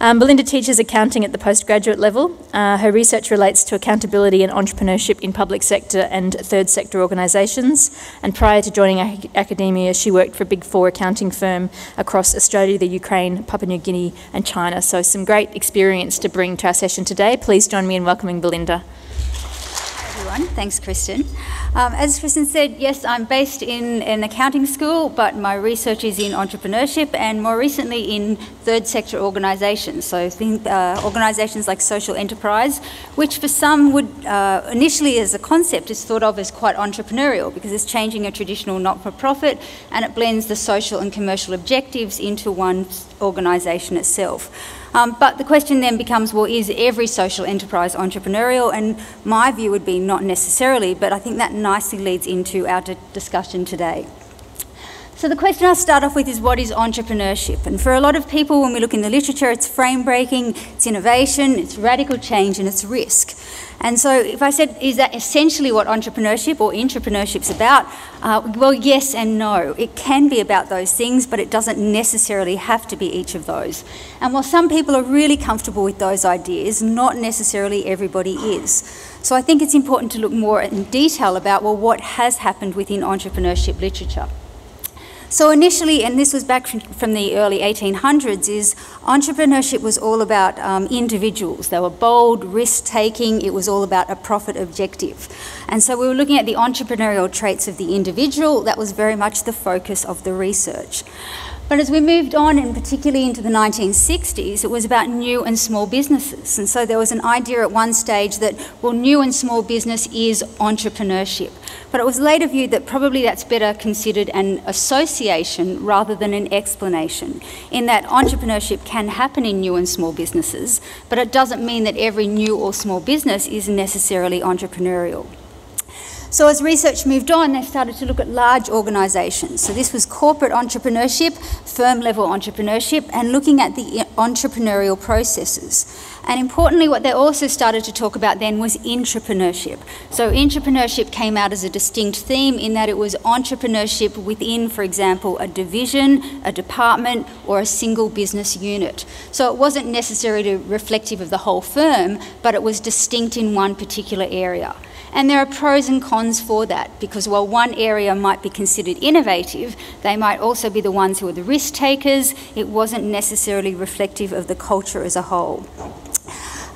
Um, Belinda teaches accounting at the postgraduate level. Uh, her research relates to accountability and entrepreneurship in public sector and third sector organisations. And prior to joining ac- academia, she worked for a big four accounting firm across Australia, the Ukraine, Papua New Guinea, and China. So, some great experience to bring to our session today. Please join me in welcoming Belinda. Everyone. Thanks, Kristen. Um, as Kristen said, yes, I'm based in an accounting school, but my research is in entrepreneurship and more recently in third sector organisations. So think uh, organisations like social enterprise, which for some would uh, initially as a concept is thought of as quite entrepreneurial because it's changing a traditional not-for-profit and it blends the social and commercial objectives into one organisation itself. Um, but the question then becomes well, is every social enterprise entrepreneurial? And my view would be not necessarily, but I think that nicely leads into our discussion today. So, the question I'll start off with is what is entrepreneurship? And for a lot of people, when we look in the literature, it's frame breaking, it's innovation, it's radical change, and it's risk. And so, if I said, is that essentially what entrepreneurship or is about? Uh, well, yes and no. It can be about those things, but it doesn't necessarily have to be each of those. And while some people are really comfortable with those ideas, not necessarily everybody is. So, I think it's important to look more in detail about, well, what has happened within entrepreneurship literature. So initially, and this was back from the early 1800s, is entrepreneurship was all about um, individuals. They were bold, risk-taking. It was all about a profit objective. And so we were looking at the entrepreneurial traits of the individual. That was very much the focus of the research. But as we moved on, and particularly into the 1960s, it was about new and small businesses. And so there was an idea at one stage that, well, new and small business is entrepreneurship. But it was later viewed that probably that's better considered an association rather than an explanation, in that entrepreneurship can happen in new and small businesses, but it doesn't mean that every new or small business is necessarily entrepreneurial. So as research moved on, they started to look at large organisations. So this was corporate entrepreneurship, firm level entrepreneurship, and looking at the entrepreneurial processes. And importantly, what they also started to talk about then was intrapreneurship. So intrapreneurship came out as a distinct theme in that it was entrepreneurship within, for example, a division, a department, or a single business unit. So it wasn't necessarily reflective of the whole firm, but it was distinct in one particular area. And there are pros and cons for that because while one area might be considered innovative, they might also be the ones who are the risk takers. It wasn't necessarily reflective of the culture as a whole.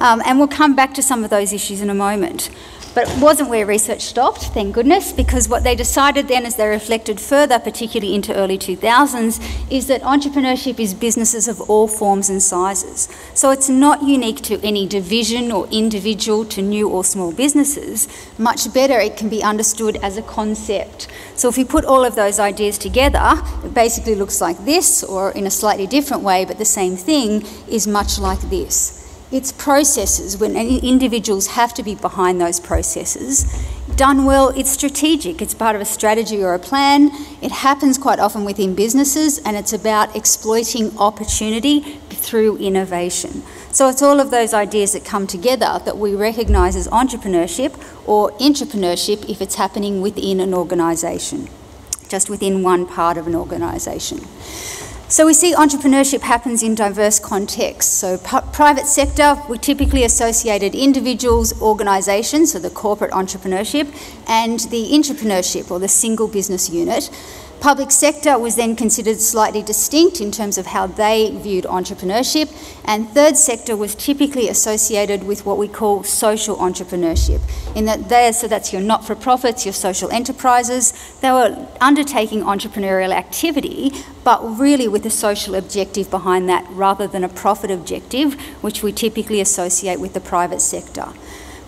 Um, and we'll come back to some of those issues in a moment. But it wasn't where research stopped, thank goodness, because what they decided then as they reflected further, particularly into early 2000s, is that entrepreneurship is businesses of all forms and sizes. So it's not unique to any division or individual to new or small businesses. Much better, it can be understood as a concept. So if we put all of those ideas together, it basically looks like this, or in a slightly different way, but the same thing, is much like this. It's processes when individuals have to be behind those processes. Done well, it's strategic. It's part of a strategy or a plan. It happens quite often within businesses, and it's about exploiting opportunity through innovation. So it's all of those ideas that come together that we recognise as entrepreneurship or intrapreneurship if it's happening within an organisation, just within one part of an organisation. So we see entrepreneurship happens in diverse contexts. So private sector, we typically associated individuals, organisations, so the corporate entrepreneurship, and the entrepreneurship or the single business unit. Public sector was then considered slightly distinct in terms of how they viewed entrepreneurship, and third sector was typically associated with what we call social entrepreneurship. In that there, so that's your not-for-profits, your social enterprises, they were undertaking entrepreneurial activity, but really with a social objective behind that rather than a profit objective, which we typically associate with the private sector.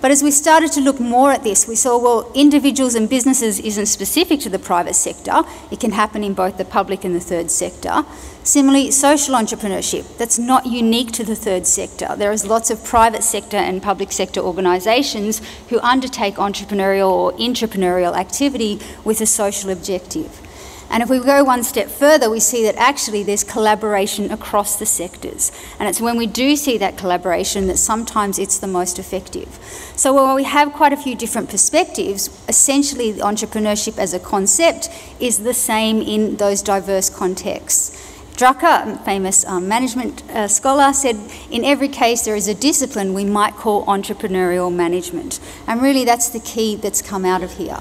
But as we started to look more at this, we saw, well, individuals and businesses isn't specific to the private sector. It can happen in both the public and the third sector. Similarly, social entrepreneurship, that's not unique to the third sector. There is lots of private sector and public sector organisations who undertake entrepreneurial or intrapreneurial activity with a social objective. And if we go one step further, we see that actually there's collaboration across the sectors. And it's when we do see that collaboration that sometimes it's the most effective. So while we have quite a few different perspectives, essentially entrepreneurship as a concept is the same in those diverse contexts. Drucker, famous um, management uh, scholar, said in every case there is a discipline we might call entrepreneurial management. And really that's the key that's come out of here.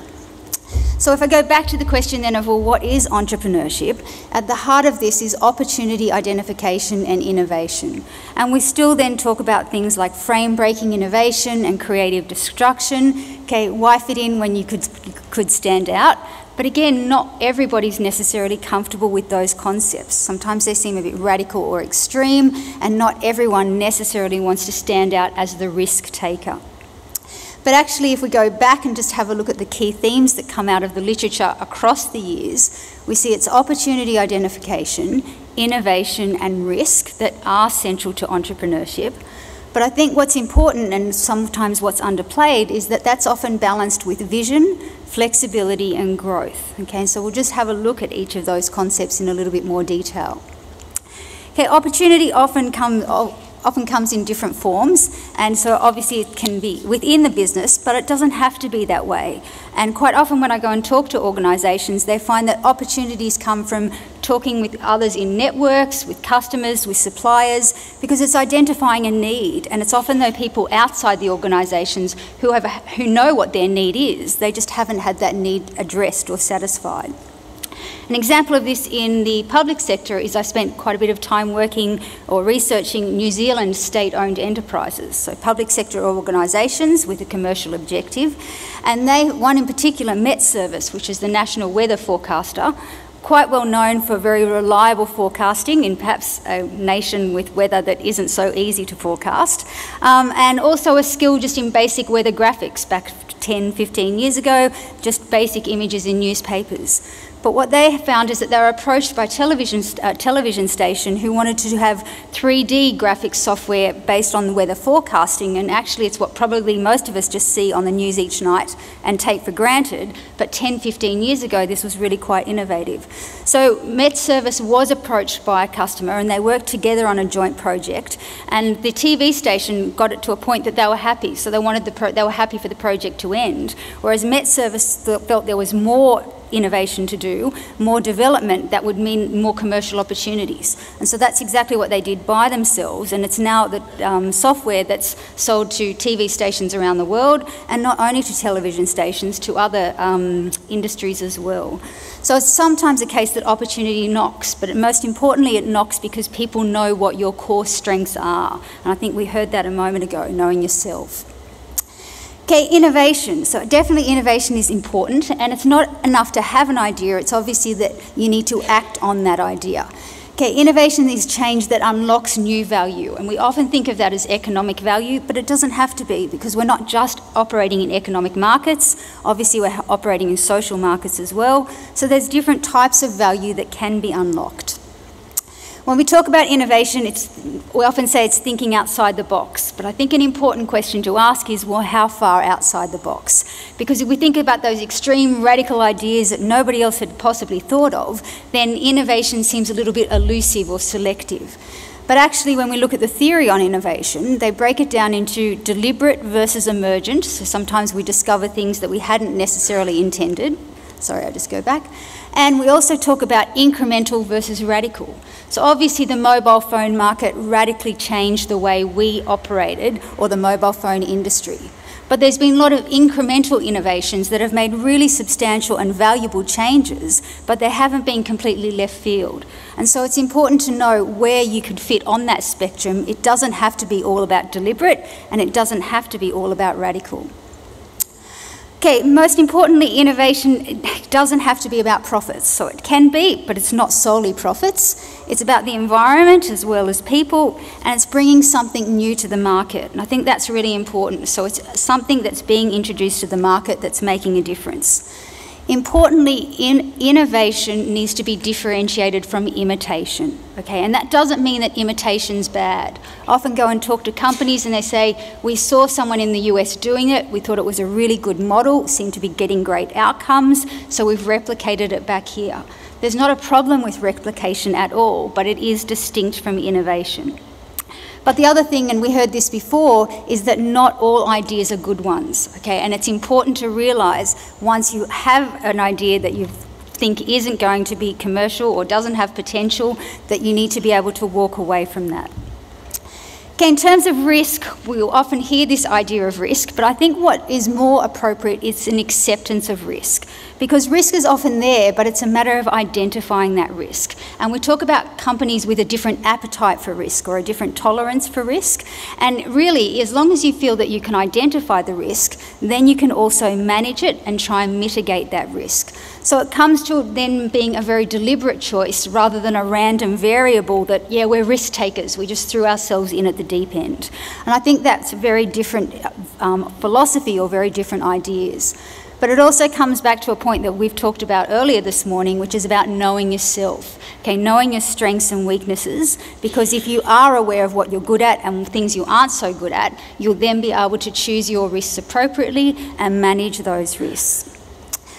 So if I go back to the question then of, well, what is entrepreneurship? At the heart of this is opportunity identification and innovation. And we still then talk about things like frame-breaking innovation and creative destruction. Okay, why fit in when you could, could stand out? But again, not everybody's necessarily comfortable with those concepts. Sometimes they seem a bit radical or extreme, and not everyone necessarily wants to stand out as the risk taker. But actually, if we go back and just have a look at the key themes that come out of the literature across the years, we see it's opportunity identification, innovation, and risk that are central to entrepreneurship. But I think what's important and sometimes what's underplayed is that that's often balanced with vision, flexibility, and growth. Okay, so we'll just have a look at each of those concepts in a little bit more detail. Okay, opportunity often comes often comes in different forms, and so obviously it can be within the business, but it doesn't have to be that way. And quite often, when I go and talk to organisations, they find that opportunities come from talking with others in networks, with customers, with suppliers, because it's identifying a need, and it's often the people outside the organisations who have who know what their need is. They just haven't had that need addressed or satisfied. An example of this in the public sector is I spent quite a bit of time working or researching New Zealand state owned enterprises, so public sector organisations with a commercial objective. And they, one in particular, Met Service, which is the national weather forecaster, quite well known for very reliable forecasting in perhaps a nation with weather that isn't so easy to forecast, um, and also a skill just in basic weather graphics back 10, 15 years ago, just basic images in newspapers. But what they found is that they were approached by television, uh, television station who wanted to have 3D graphics software based on weather forecasting, and actually it's what probably most of us just see on the news each night and take for granted. But 10, 15 years ago, this was really quite innovative. So Met Service was approached by a customer, and they worked together on a joint project. And the TV station got it to a point that they were happy, so they wanted the they were happy for the project to end. Whereas Met Service felt there was more innovation to do, more development that would mean more commercial opportunities. And so that's exactly what they did by themselves. And it's now the um, software that's sold to TV stations around the world and not only to television stations, to other um, industries as well. So it's sometimes a case that opportunity knocks, but most importantly, it knocks because people know what your core strengths are. And I think we heard that a moment ago, knowing yourself. Okay, innovation. So definitely innovation is important and it's not enough to have an idea, it's obviously that you need to act on that idea. Okay, innovation is change that unlocks new value, and we often think of that as economic value, but it doesn't have to be because we're not just operating in economic markets, obviously, we're operating in social markets as well. So, there's different types of value that can be unlocked. When we talk about innovation, we often say it's thinking outside the box. But I think an important question to ask is well, how far outside the box? Because if we think about those extreme radical ideas that nobody else had possibly thought of, then innovation seems a little bit elusive or selective. But actually, when we look at the theory on innovation, they break it down into deliberate versus emergent. So sometimes we discover things that we hadn't necessarily intended. Sorry, I'll just go back. And we also talk about incremental versus radical. So obviously the mobile phone market radically changed the way we operated or the mobile phone industry. But there's been a lot of incremental innovations that have made really substantial and valuable changes, but they haven't been completely left field. And so it's important to know where you could fit on that spectrum. It doesn't have to be all about deliberate, and it doesn't have to be all about radical. Okay, most importantly, innovation doesn't have to be about profits. So it can be, but it's not solely profits. It's about the environment as well as people, and it's bringing something new to the market. And I think that's really important. So it's something that's being introduced to the market that's making a difference. Importantly, in innovation needs to be differentiated from imitation. Okay, and that doesn't mean that imitation's bad. I often go and talk to companies and they say, We saw someone in the US doing it, we thought it was a really good model, seemed to be getting great outcomes, so we've replicated it back here. There's not a problem with replication at all, but it is distinct from innovation. But the other thing, and we heard this before, is that not all ideas are good ones, okay? And it's important to realise once you have an idea that you've think isn't going to be commercial or doesn't have potential, that you need to be able to walk away from that. Okay, in terms of risk, we'll often hear this idea of risk, but I think what is more appropriate is an acceptance of risk. Because risk is often there, but it's a matter of identifying that risk. And we talk about companies with a different appetite for risk or a different tolerance for risk. And really, as long as you feel that you can identify the risk, then you can also manage it and try and mitigate that risk. So it comes to then being a very deliberate choice rather than a random variable that, yeah, we're risk takers, we just threw ourselves in at the deep end. And I think that's a very different um, philosophy or very different ideas. But it also comes back to a point that we've talked about earlier this morning, which is about knowing yourself. Okay, knowing your strengths and weaknesses, because if you are aware of what you're good at and things you aren't so good at, you'll then be able to choose your risks appropriately and manage those risks.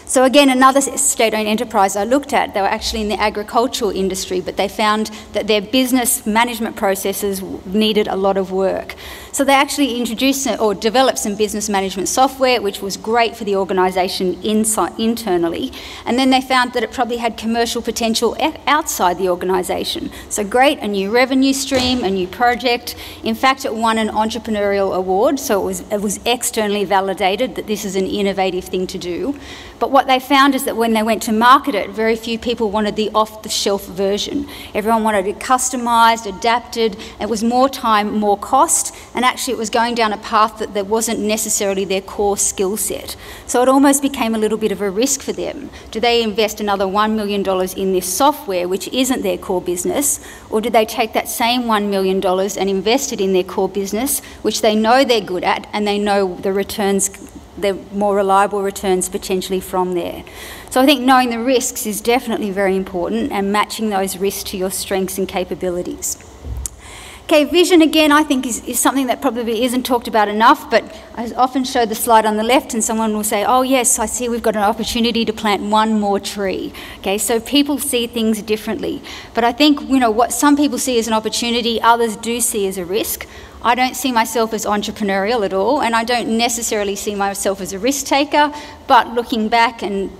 So again, another state-owned enterprise I looked at, they were actually in the agricultural industry, but they found that their business management processes needed a lot of work. So they actually introduced or developed some business management software, which was great for the organisation internally. And then they found that it probably had commercial potential outside the organisation. So great, a new revenue stream, a new project. In fact, it won an entrepreneurial award, so it was, it was externally validated that this is an innovative thing to do. But what they found is that when they went to market it, very few people wanted the off the shelf version. Everyone wanted it customised, adapted. It was more time, more cost, and actually it was going down a path that, that wasn't necessarily their core skill set. So it almost became a little bit of a risk for them. Do they invest another $1 million in this software, which isn't their core business, or do they take that same $1 million and invest it in their core business, which they know they're good at and they know the returns the more reliable returns potentially from there. So I think knowing the risks is definitely very important and matching those risks to your strengths and capabilities. Okay, vision again, I think is, is something that probably isn't talked about enough, but I often show the slide on the left and someone will say, oh yes, I see we've got an opportunity to plant one more tree. Okay, so people see things differently. But I think, you know, what some people see as an opportunity, others do see as a risk. I don't see myself as entrepreneurial at all, and I don't necessarily see myself as a risk taker, but looking back and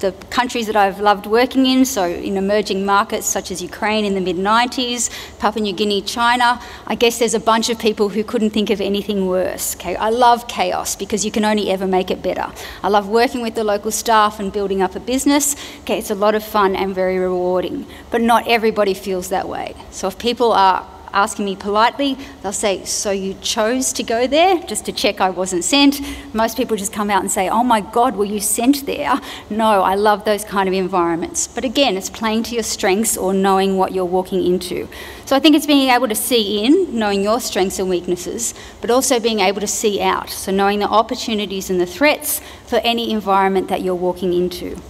the countries that I've loved working in, so in emerging markets such as Ukraine in the mid 90s, Papua New Guinea, China, I guess there's a bunch of people who couldn't think of anything worse. Okay, I love chaos because you can only ever make it better. I love working with the local staff and building up a business. Okay, it's a lot of fun and very rewarding, but not everybody feels that way. So if people are asking me politely, they'll say, So you chose to go there just to check I wasn't sent? Most people just come out and say, Oh my God, were you sent there? No, I love those kind of environments. But again, it's playing to your strengths or knowing what you're walking into. So I think it's being able to see in, knowing your strengths and weaknesses, but also being able to see out. So knowing the opportunities and the threats for any environment that you're walking into.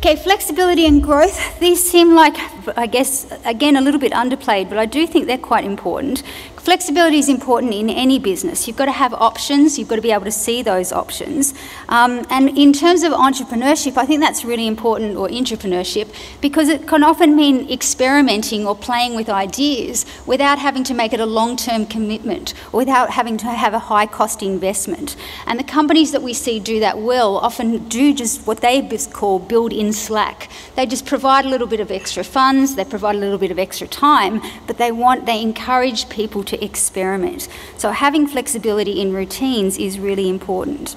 Okay, flexibility and growth, these seem like, I guess, again, a little bit underplayed, but I do think they're quite important. Flexibility is important in any business. You've got to have options, you've got to be able to see those options. Um, and in terms of entrepreneurship, I think that's really important, or entrepreneurship, because it can often mean experimenting or playing with ideas without having to make it a long term commitment, or without having to have a high cost investment. And the companies that we see do that well often do just what they call build in slack. They just provide a little bit of extra funds, they provide a little bit of extra time, but they want, they encourage people to experiment. So having flexibility in routines is really important.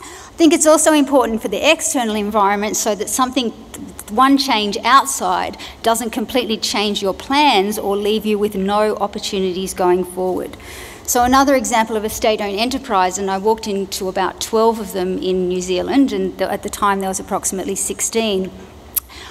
I think it's also important for the external environment so that something, one change outside, doesn't completely change your plans or leave you with no opportunities going forward. So another example of a state-owned enterprise, and I walked into about 12 of them in New Zealand, and at the time there was approximately 16.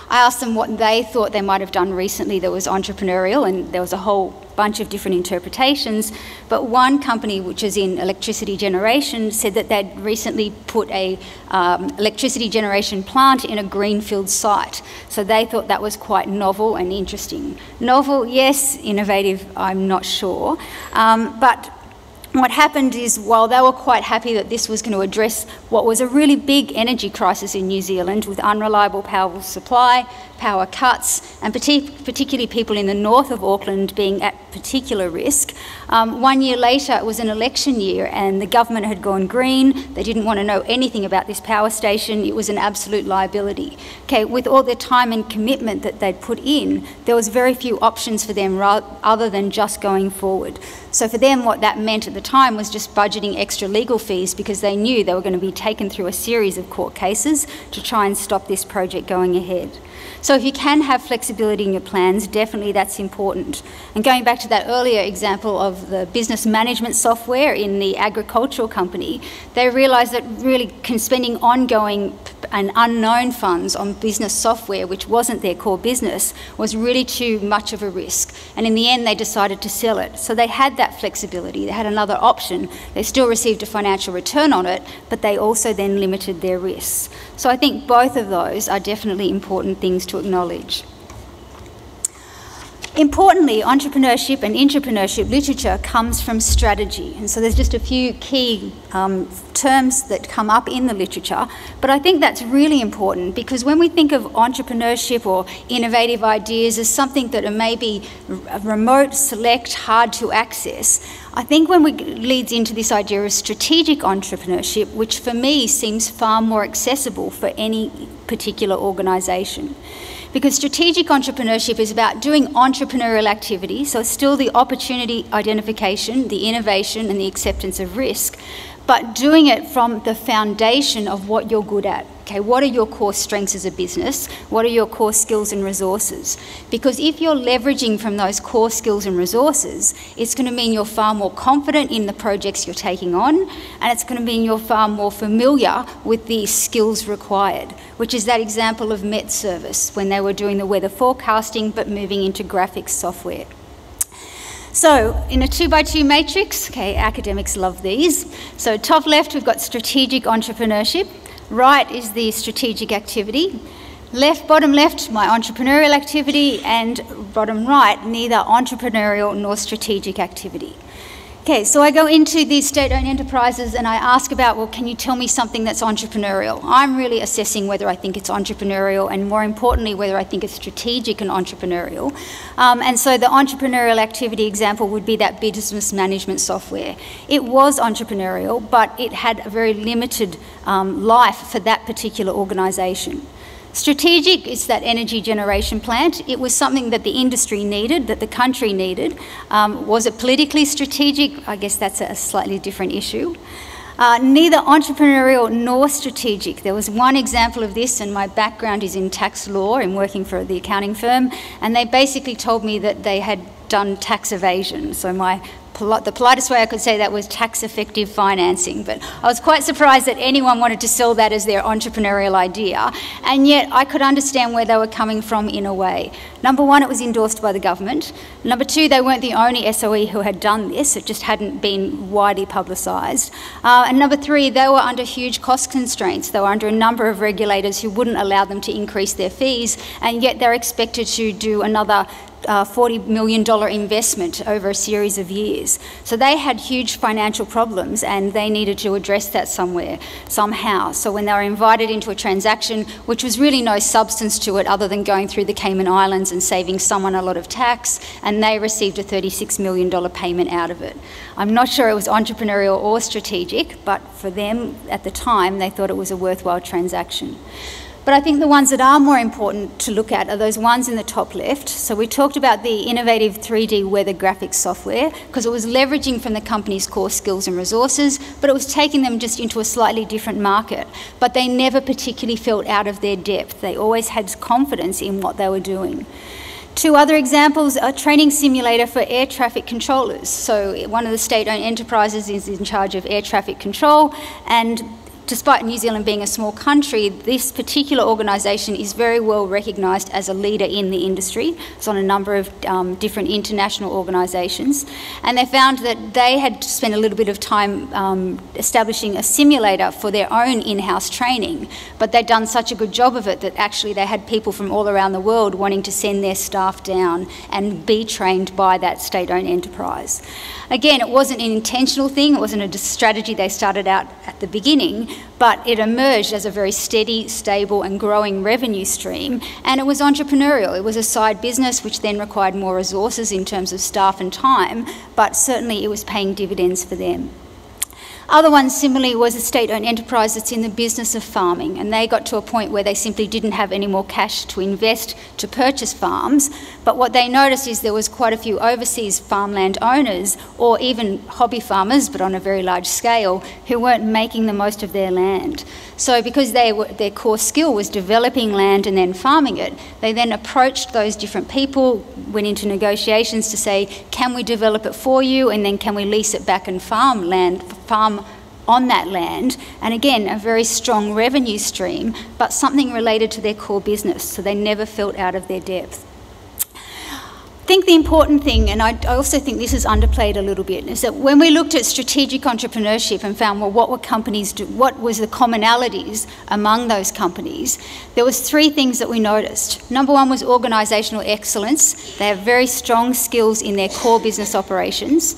I asked them what they thought they might have done recently that was entrepreneurial, and there was a whole bunch of different interpretations. But one company, which is in electricity generation, said that they'd recently put a um, electricity generation plant in a greenfield site. So they thought that was quite novel and interesting. Novel, yes. Innovative, I'm not sure. Um, but what happened is while they were quite happy that this was going to address what was a really big energy crisis in New Zealand with unreliable power supply, power cuts, and particularly people in the north of Auckland being at particular risk. Um, one year later, it was an election year, and the government had gone green. They didn't want to know anything about this power station. It was an absolute liability. Okay, with all the time and commitment that they'd put in, there was very few options for them other than just going forward. So for them, what that meant at the time was just budgeting extra legal fees because they knew they were going to be taken through a series of court cases to try and stop this project going ahead. So if you can have flexibility in your plans, definitely that's important. And going back to that earlier example of the business management software in the agricultural company, they realised that really spending ongoing and unknown funds on business software, which wasn't their core business, was really too much of a risk. And in the end, they decided to sell it. So they had that flexibility. They had another option. They still received a financial return on it, but they also then limited their risks. So I think both of those are definitely important things to acknowledge. Importantly, entrepreneurship and entrepreneurship literature comes from strategy. And so there's just a few key um, terms that come up in the literature. But I think that's really important because when we think of entrepreneurship or innovative ideas as something that are maybe remote, select, hard to access, I think when we leads into this idea of strategic entrepreneurship, which for me seems far more accessible for any particular organisation. Because strategic entrepreneurship is about doing entrepreneurial activity, so it's still the opportunity identification, the innovation, and the acceptance of risk, but doing it from the foundation of what you're good at. Okay, what are your core strengths as a business? What are your core skills and resources? Because if you're leveraging from those core skills and resources, it's going to mean you're far more confident in the projects you're taking on, and it's going to mean you're far more familiar with the skills required, which is that example of Met Service when they were doing the weather forecasting but moving into graphics software. So, in a two by two matrix, okay, academics love these. So, top left, we've got strategic entrepreneurship. Right is the strategic activity. Left, bottom left, my entrepreneurial activity, and bottom right, neither entrepreneurial nor strategic activity. Okay, so I go into these state owned enterprises and I ask about, well, can you tell me something that's entrepreneurial? I'm really assessing whether I think it's entrepreneurial and more importantly, whether I think it's strategic and entrepreneurial. Um, and so the entrepreneurial activity example would be that business management software. It was entrepreneurial, but it had a very limited um, life for that particular organisation. Strategic is that energy generation plant. It was something that the industry needed, that the country needed. Um, was it politically strategic? I guess that's a slightly different issue. Uh, neither entrepreneurial nor strategic. There was one example of this, and my background is in tax law and working for the accounting firm, and they basically told me that they had done tax evasion. So my the politest way I could say that was tax effective financing. But I was quite surprised that anyone wanted to sell that as their entrepreneurial idea. And yet I could understand where they were coming from in a way. Number one, it was endorsed by the government. Number two, they weren't the only SOE who had done this, it just hadn't been widely publicised. Uh, and number three, they were under huge cost constraints. They were under a number of regulators who wouldn't allow them to increase their fees, and yet they're expected to do another uh, $40 million investment over a series of years. So they had huge financial problems and they needed to address that somewhere, somehow. So when they were invited into a transaction, which was really no substance to it other than going through the Cayman Islands and saving someone a lot of tax, and they received a $36 million payment out of it. I'm not sure it was entrepreneurial or strategic, but for them at the time, they thought it was a worthwhile transaction. But I think the ones that are more important to look at are those ones in the top left. So we talked about the innovative 3D weather graphics software because it was leveraging from the company's core skills and resources, but it was taking them just into a slightly different market. But they never particularly felt out of their depth. They always had confidence in what they were doing. Two other examples are training simulator for air traffic controllers. So one of the state-owned enterprises is in charge of air traffic control and despite New Zealand being a small country, this particular organisation is very well recognised as a leader in the industry. It's on a number of um, different international organisations. And they found that they had spent a little bit of time um, establishing a simulator for their own in house training, but they'd done such a good job of it that actually they had people from all around the world wanting to send their staff down and be trained by that state owned enterprise. Again, it wasn't an intentional thing, it wasn't a strategy they started out at the beginning, but it emerged as a very steady, stable, and growing revenue stream. And it was entrepreneurial. It was a side business which then required more resources in terms of staff and time, but certainly it was paying dividends for them. Other ones similarly was a state-owned enterprise that's in the business of farming, and they got to a point where they simply didn't have any more cash to invest to purchase farms. But what they noticed is there was quite a few overseas farmland owners, or even hobby farmers, but on a very large scale, who weren't making the most of their land. So because they were, their core skill was developing land and then farming it, they then approached those different people, went into negotiations to say, can we develop it for you, and then can we lease it back and farm land, farm on that land, and again, a very strong revenue stream, but something related to their core business, so they never felt out of their depth. I think the important thing, and I, also think this is underplayed a little bit, is that when we looked at strategic entrepreneurship and found, well, what were companies do, what was the commonalities among those companies, there was three things that we noticed. Number one was organisational excellence. They have very strong skills in their core business operations.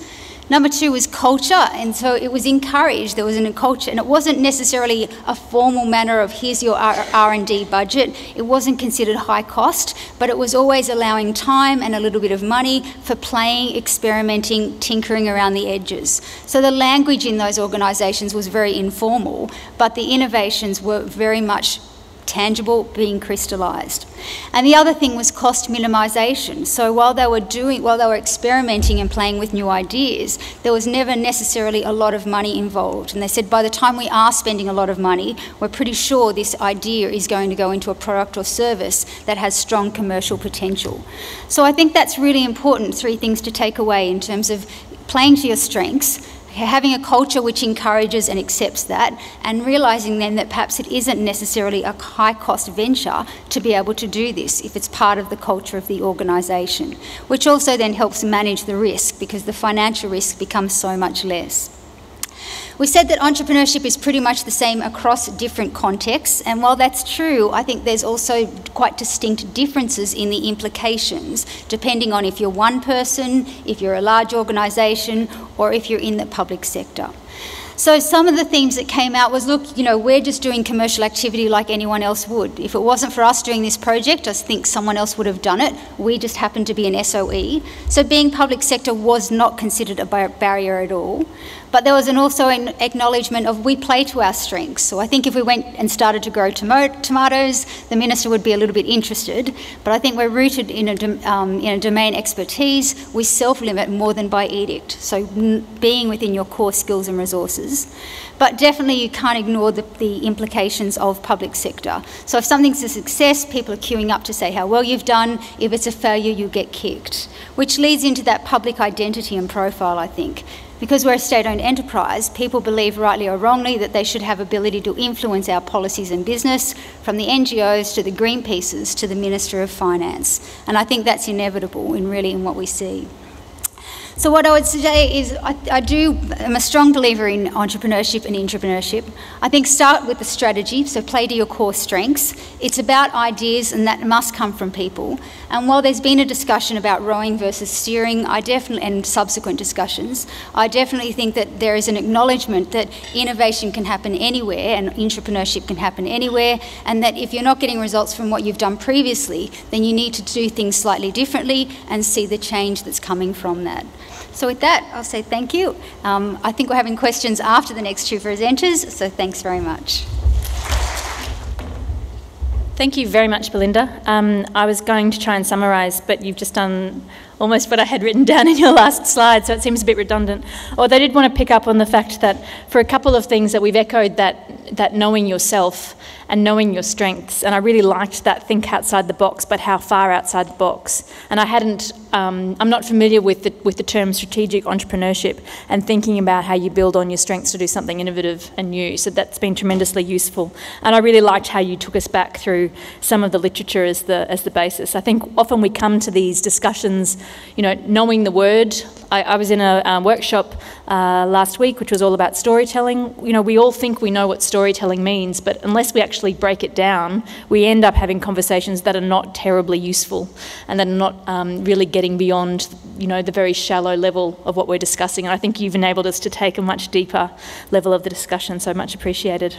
Number two was culture, and so it was encouraged. There was a culture, and it wasn't necessarily a formal manner of here's your R and D budget. It wasn't considered high cost, but it was always allowing time and a little bit of money for playing, experimenting, tinkering around the edges. So the language in those organisations was very informal, but the innovations were very much tangible being crystallised. And the other thing was cost minimisation. So while they were doing, while they were experimenting and playing with new ideas, there was never necessarily a lot of money involved. And they said by the time we are spending a lot of money, we're pretty sure this idea is going to go into a product or service that has strong commercial potential. So I think that's really important. Three things to take away in terms of playing to your strengths having a culture which encourages and accepts that, and realizing then that perhaps it isn't necessarily a high cost venture to be able to do this if it's part of the culture of the organisation, which also then helps manage the risk because the financial risk becomes so much less. We said that entrepreneurship is pretty much the same across different contexts, and while that's true, I think there's also quite distinct differences in the implications, depending on if you're one person, if you're a large organisation, or if you're in the public sector. So some of the themes that came out was, look, you know, we're just doing commercial activity like anyone else would. If it wasn't for us doing this project, I think someone else would have done it. We just happened to be an SOE. So being public sector was not considered a barrier at all. But there was an also an acknowledgement of we play to our strengths. So I think if we went and started to grow tomatoes, the minister would be a little bit interested. But I think we're rooted in a, um, in a domain expertise. We self-limit more than by edict. So being within your core skills and resources. But definitely you can't ignore the, the implications of public sector. So if something's a success, people are queuing up to say how well you've done. If it's a failure, you get kicked. Which leads into that public identity and profile, I think. Because we're a state owned enterprise, people believe, rightly or wrongly, that they should have ability to influence our policies and business, from the NGOs to the Greenpeaces to the Minister of Finance. And I think that's inevitable in really in what we see. So what I would say is I, I do, I'm a strong believer in entrepreneurship and entrepreneurship. I think start with the strategy, so play to your core strengths. It's about ideas and that must come from people. And while there's been a discussion about rowing versus steering, I definitely, and subsequent discussions, I definitely think that there is an acknowledgement that innovation can happen anywhere and entrepreneurship can happen anywhere, and that if you're not getting results from what you've done previously, then you need to do things slightly differently and see the change that's coming from that. So with that, I'll say thank you. Um, I think we're having questions after the next two presenters, so thanks very much. Thank you very much, Belinda. Um, I was going to try and summarise, but you've just done almost what I had written down in your last slide, so it seems a bit redundant. Or they did want to pick up on the fact that for a couple of things that we've echoed that, that knowing yourself and knowing your strengths. And I really liked that think outside the box, but how far outside the box. And I hadn't, um, I'm not familiar with the, with the term strategic entrepreneurship and thinking about how you build on your strengths to do something innovative and new. So that's been tremendously useful. And I really liked how you took us back through some of the literature as the, as the basis. I think often we come to these discussions, you know, knowing the word. I, I was in a workshop uh, last week, which was all about storytelling. You know, we all think we know what storytelling means, but unless we actually actually break it down, we end up having conversations that are not terribly useful and that are not um, really getting beyond, you know, the very shallow level of what we're discussing. And I think you've enabled us to take a much deeper level of the discussion, so much appreciated.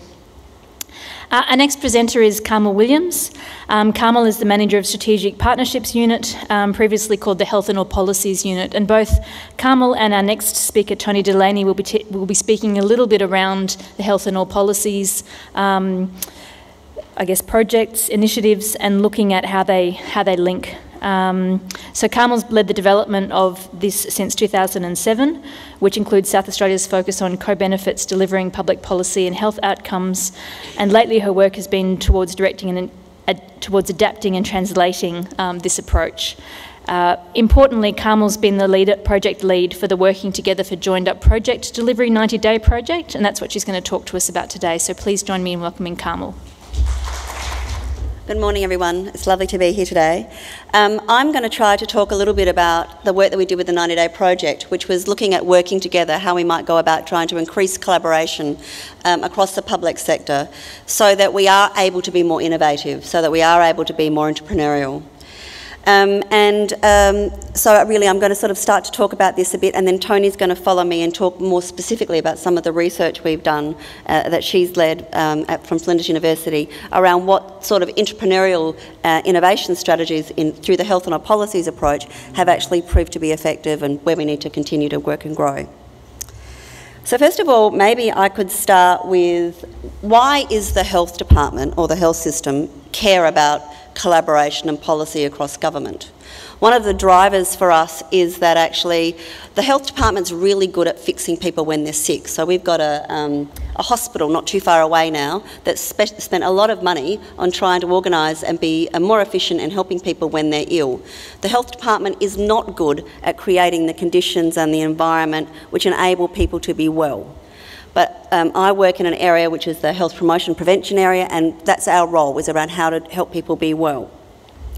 Uh, our next presenter is Carmel Williams. Um, Carmel is the manager of Strategic Partnerships Unit, um, previously called the Health in All Policies Unit. And both Carmel and our next speaker, Toni Delany, will be, will be speaking a little bit around the Health in All Policies. Um, I guess, projects, initiatives, and looking at how they, how they link. Um, so Carmel's led the development of this since 2007, which includes South Australia's focus on co-benefits, delivering public policy and health outcomes, and lately her work has been towards directing and uh, towards adapting and translating um, this approach. Uh, importantly, Carmel's been the lead, project lead for the Working Together for Joined Up project delivery 90 day project, and that's what she's going to talk to us about today. So please join me in welcoming Carmel. Good morning, everyone. It's lovely to be here today. Um, I'm going to try to talk a little bit about the work that we did with the 90 Day Project, which was looking at working together, how we might go about trying to increase collaboration um, across the public sector so that we are able to be more innovative, so that we are able to be more entrepreneurial. Um, and um, so really I'm going to sort of start to talk about this a bit and then Toni's going to follow me and talk more specifically about some of the research we've done uh, that she's led um, at, from Flinders University around what sort of entrepreneurial uh, innovation strategies in, through the health in all policies approach have actually proved to be effective and where we need to continue to work and grow. So first of all, maybe I could start with why is the health department or the health system care about collaboration and policy across government. One of the drivers for us is that actually the health department's really good at fixing people when they're sick. So we've got a, um, a hospital not too far away now that's spent a lot of money on trying to organise and be uh, more efficient in helping people when they're ill. The health department is not good at creating the conditions and the environment which enable people to be well. But um, I work in an area which is the health promotion prevention area, and that's our role, is around how to help people be well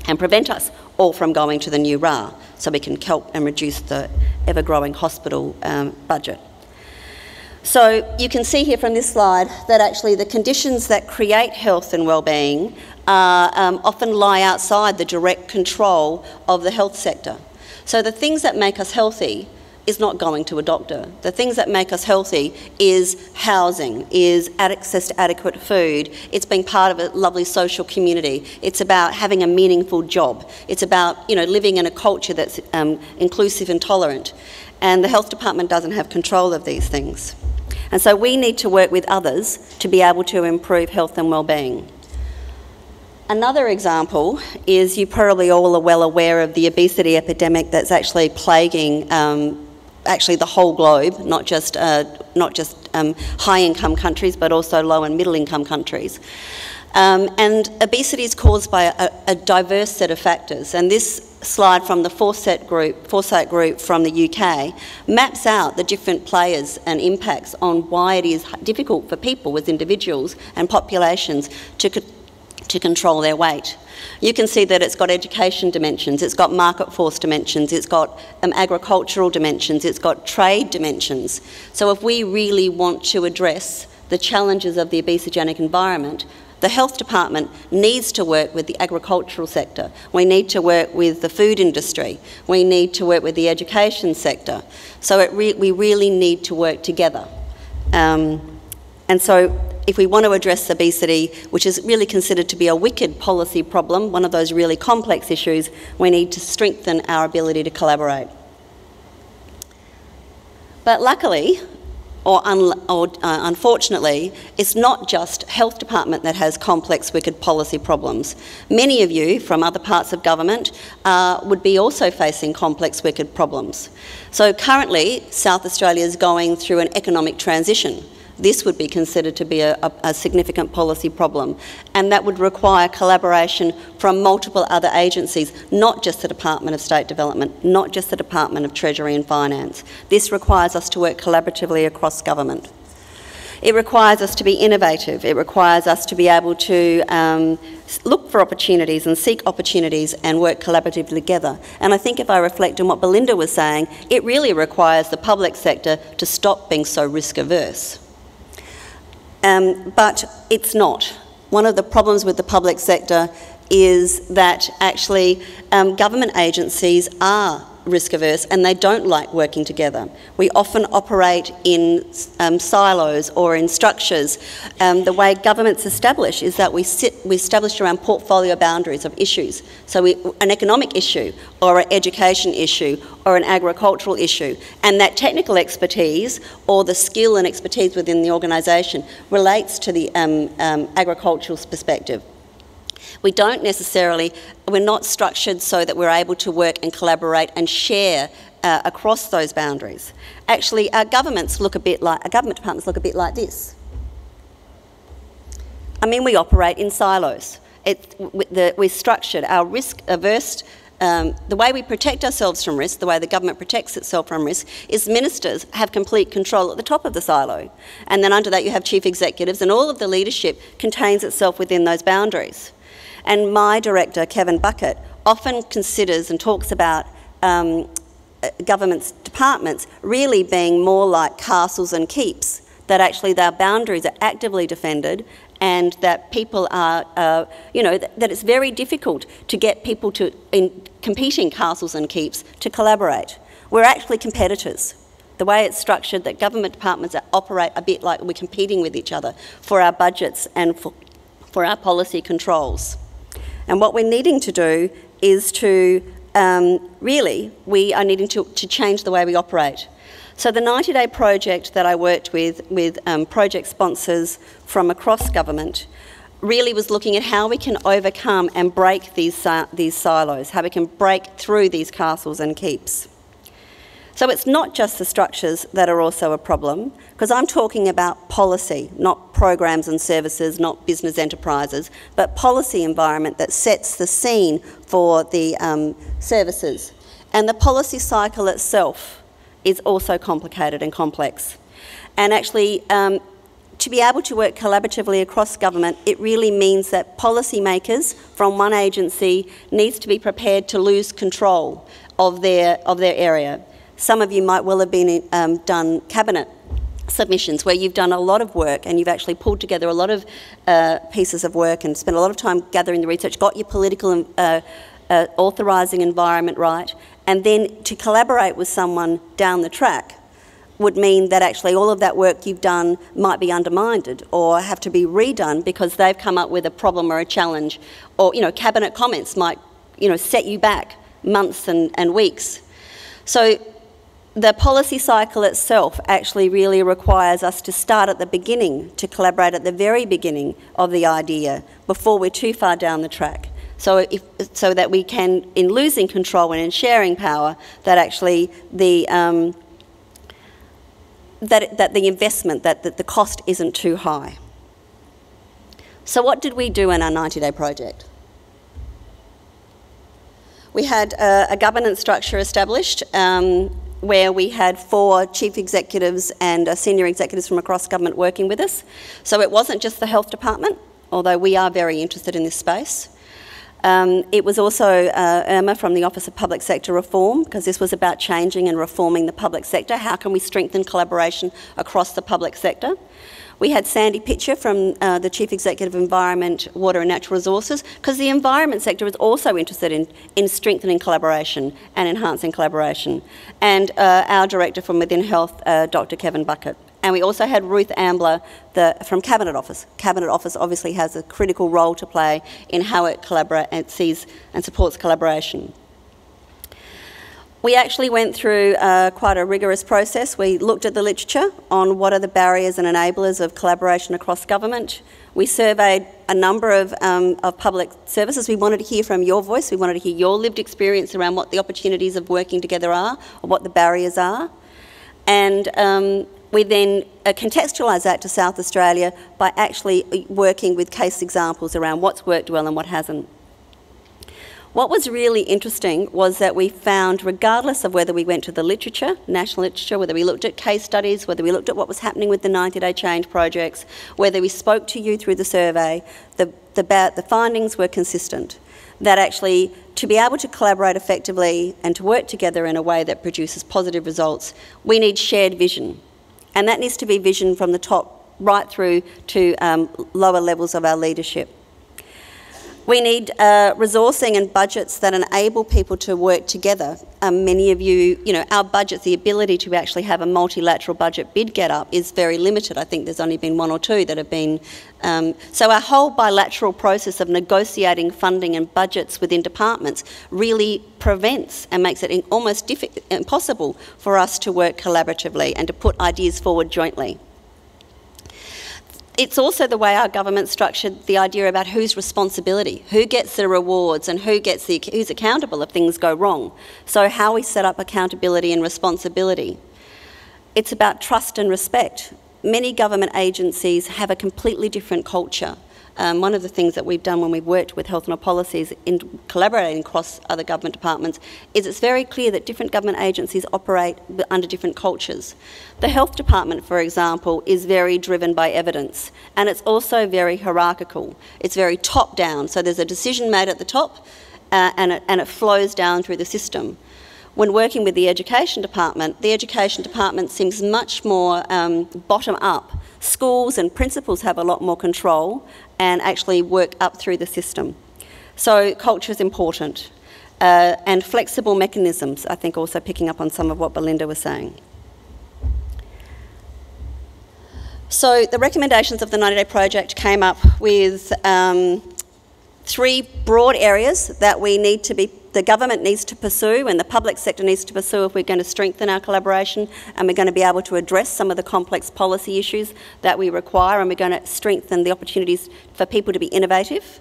and prevent us all from going to the new RAH so we can help and reduce the ever growing hospital um, budget. So you can see here from this slide that actually the conditions that create health and well-being uh, um, often lie outside the direct control of the health sector. So the things that make us healthy is not going to a doctor. The things that make us healthy is housing, is access to adequate food, it's being part of a lovely social community, it's about having a meaningful job, it's about you know living in a culture that's um, inclusive and tolerant. And the health department doesn't have control of these things. And so we need to work with others to be able to improve health and well-being. Another example is you probably all are well aware of the obesity epidemic that's actually plaguing um, actually the whole globe, not just, uh, not just um, high income countries, but also low and middle income countries. Um, and obesity is caused by a, a, diverse set of factors. And this slide from the Foresight group, Foresight group from the UK maps out the different players and impacts on why it is difficult for people as individuals and populations to, to control their weight. You can see that it's got education dimensions, it's got market force dimensions, it's got um, agricultural dimensions, it's got trade dimensions. So if we really want to address the challenges of the obesogenic environment, the health department needs to work with the agricultural sector. We need to work with the food industry. We need to work with the education sector. So re we really need to work together. Um, and so if we want to address obesity, which is really considered to be a wicked policy problem, one of those really complex issues, we need to strengthen our ability to collaborate. But luckily, or, un- or uh, unfortunately, it's not just health department that has complex, wicked policy problems. Many of you from other parts of government uh, would be also facing complex, wicked problems. So currently, South Australia is going through an economic transition this would be considered to be a, a, a, significant policy problem. And that would require collaboration from multiple other agencies, not just the Department of State Development, not just the Department of Treasury and Finance. This requires us to work collaboratively across government. It requires us to be innovative. It requires us to be able to um, look for opportunities and seek opportunities and work collaboratively together. And I think if I reflect on what Belinda was saying, it really requires the public sector to stop being so risk averse. Um, but it's not. One of the problems with the public sector is that actually um, government agencies are risk averse and they don't like working together. We often operate in um, silos or in structures. Um, the way governments establish is that we sit, we establish around portfolio boundaries of issues. So we, an economic issue or an education issue or an agricultural issue and that technical expertise or the skill and expertise within the organisation relates to the um, um agricultural perspective. We don't necessarily, we're not structured so that we're able to work and collaborate and share uh, across those boundaries. Actually, our governments look a bit like, our government departments look a bit like this. I mean, we operate in silos. It, the, we're structured, our risk averse um, the way we protect ourselves from risk, the way the government protects itself from risk, is ministers have complete control at the top of the silo. And then under that, you have chief executives, and all of the leadership contains itself within those boundaries. And my director, Kevin Buckett, often considers and talks about um, uh, government's departments really being more like castles and keeps, that actually their boundaries are actively defended and that people are, uh, you know, that, that, it's very difficult to get people to, in competing castles and keeps, to collaborate. We're actually competitors. The way it's structured, that government departments operate a bit like we're competing with each other for our budgets and for, for our policy controls. And what we're needing to do is to um, really, we are needing to, to change the way we operate. So the 90 day project that I worked with, with um, project sponsors from across government, really was looking at how we can overcome and break these, uh, these silos, how we can break through these castles and keeps. So it's not just the structures that are also a problem, because I'm talking about policy, not programs and services, not business enterprises, but policy environment that sets the scene for the um, services. And the policy cycle itself is also complicated and complex. And actually, um, to be able to work collaboratively across government, it really means that policymakers from one agency needs to be prepared to lose control of their, of their area. Some of you might well have been um, done cabinet submissions where you've done a lot of work and you've actually pulled together a lot of uh, pieces of work and spent a lot of time gathering the research, got your political uh, uh, authorising environment right, and then to collaborate with someone down the track would mean that actually all of that work you've done might be undermined or have to be redone because they've come up with a problem or a challenge or you know cabinet comments might you know set you back months and, and weeks. So the policy cycle itself actually really requires us to start at the beginning, to collaborate at the very beginning of the idea before we're too far down the track. So, if, so that we can, in losing control and in sharing power, that actually the um, that, that the investment, that, that the cost isn't too high. So, what did we do in our 90 day project? We had a, a governance structure established um, where we had four chief executives and uh, senior executives from across government working with us. So it wasn't just the health department, although we are very interested in this space. Um, it was also uh, Erma from the Office of Public Sector Reform, because this was about changing and reforming the public sector. How can we strengthen collaboration across the public sector? We had Sandy Pitcher from uh, the Chief Executive of Environment, Water and Natural Resources, because the environment sector is also interested in, in strengthening collaboration and enhancing collaboration. And uh, our Director from Within Health, uh, Dr. Kevin Buckett. And we also had Ruth Ambler the, from Cabinet Office. Cabinet Office obviously has a critical role to play in how it collaborates and sees and supports collaboration. We actually went through uh, quite a rigorous process. We looked at the literature on what are the barriers and enablers of collaboration across government. We surveyed a number of, um, of public services. We wanted to hear from your voice. We wanted to hear your lived experience around what the opportunities of working together are or what the barriers are. And um, we then uh, that to South Australia by actually working with case examples around what's worked well and what hasn't. What was really interesting was that we found, regardless of whether we went to the literature, national literature, whether we looked at case studies, whether we looked at what was happening with the 90 day change projects, whether we spoke to you through the survey, the, the, the findings were consistent. That actually, to be able to collaborate effectively and to work together in a way that produces positive results, we need shared vision. And that needs to be vision from the top right through to um, lower levels of our leadership. We need uh, resourcing and budgets that enable people to work together. Um, many of you, you know, our budgets, the ability to actually have a multilateral budget bid get up is very limited. I think there's only been one or two that have been. Um, so our whole bilateral process of negotiating funding and budgets within departments really prevents and makes it almost impossible for us to work collaboratively and to put ideas forward jointly it's also the way our government structured the idea about whose responsibility, who gets the rewards, and who gets the who's accountable if things go wrong. So how we set up accountability and responsibility. It's about trust and respect. Many government agencies have a completely different culture. Um, one of the things that we've done when we've worked with health in all policies in collaborating across other government departments is it's very clear that different government agencies operate under different cultures. The health department, for example, is very driven by evidence and it's also very hierarchical. It's very top down, so there's a decision made at the top uh, and, it, and it flows down through the system when working with the education department, the education department seems much more um, bottom up. Schools and principals have a lot more control, and actually work up through the system. So culture is important. Uh, and flexible mechanisms, I think also picking up on some of what Belinda was saying. So the recommendations of the 90 Day Project came up with um, three broad areas that we need to be, the government needs to pursue and the public sector needs to pursue if we're going to strengthen our collaboration and we're going to be able to address some of the complex policy issues that we require and we're going to strengthen the opportunities for people to be innovative.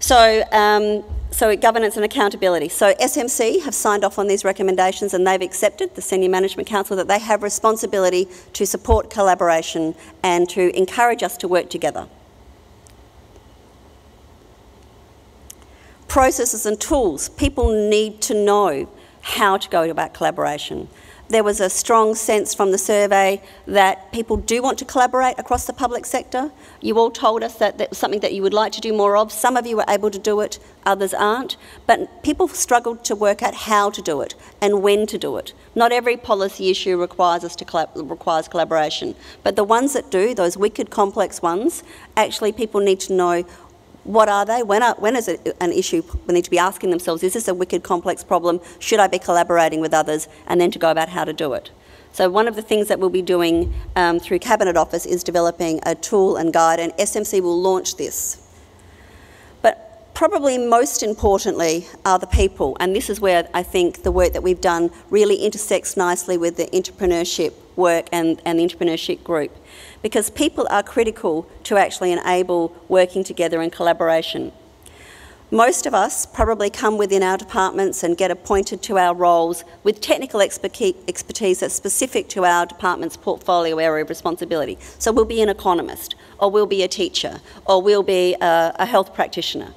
So, um, so governance and accountability. So SMC have signed off on these recommendations and they've accepted, the Senior Management Council, that they have responsibility to support collaboration and to encourage us to work together. Processes and tools. People need to know how to go about collaboration. There was a strong sense from the survey that people do want to collaborate across the public sector. You all told us that that was something that you would like to do more of. Some of you were able to do it, others aren't. But people struggled to work out how to do it and when to do it. Not every policy issue requires us to collab- requires collaboration, but the ones that do, those wicked complex ones, actually people need to know what are they? When, are, when is it an issue they need to be asking themselves, is this a wicked complex problem? Should I be collaborating with others? And then to go about how to do it. So one of the things that we'll be doing um, through Cabinet Office is developing a tool and guide, and SMC will launch this. But probably most importantly are the people, and this is where I think the work that we've done really intersects nicely with the entrepreneurship work and, and the entrepreneurship group because people are critical to actually enable working together and collaboration. Most of us probably come within our departments and get appointed to our roles with technical expertise that's specific to our department's portfolio area of responsibility. So we'll be an economist, or we'll be a teacher, or we'll be a, a health practitioner.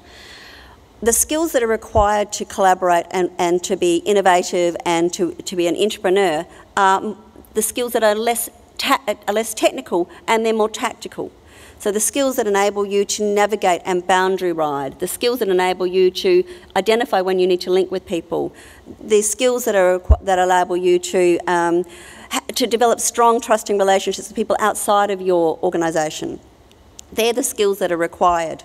The skills that are required to collaborate and, and to be innovative and to, to be an entrepreneur are the skills that are less are less technical and they're more tactical. So the skills that enable you to navigate and boundary ride, the skills that enable you to identify when you need to link with people, the skills that are that enable you to um, to develop strong, trusting relationships with people outside of your organisation. They're the skills that are required.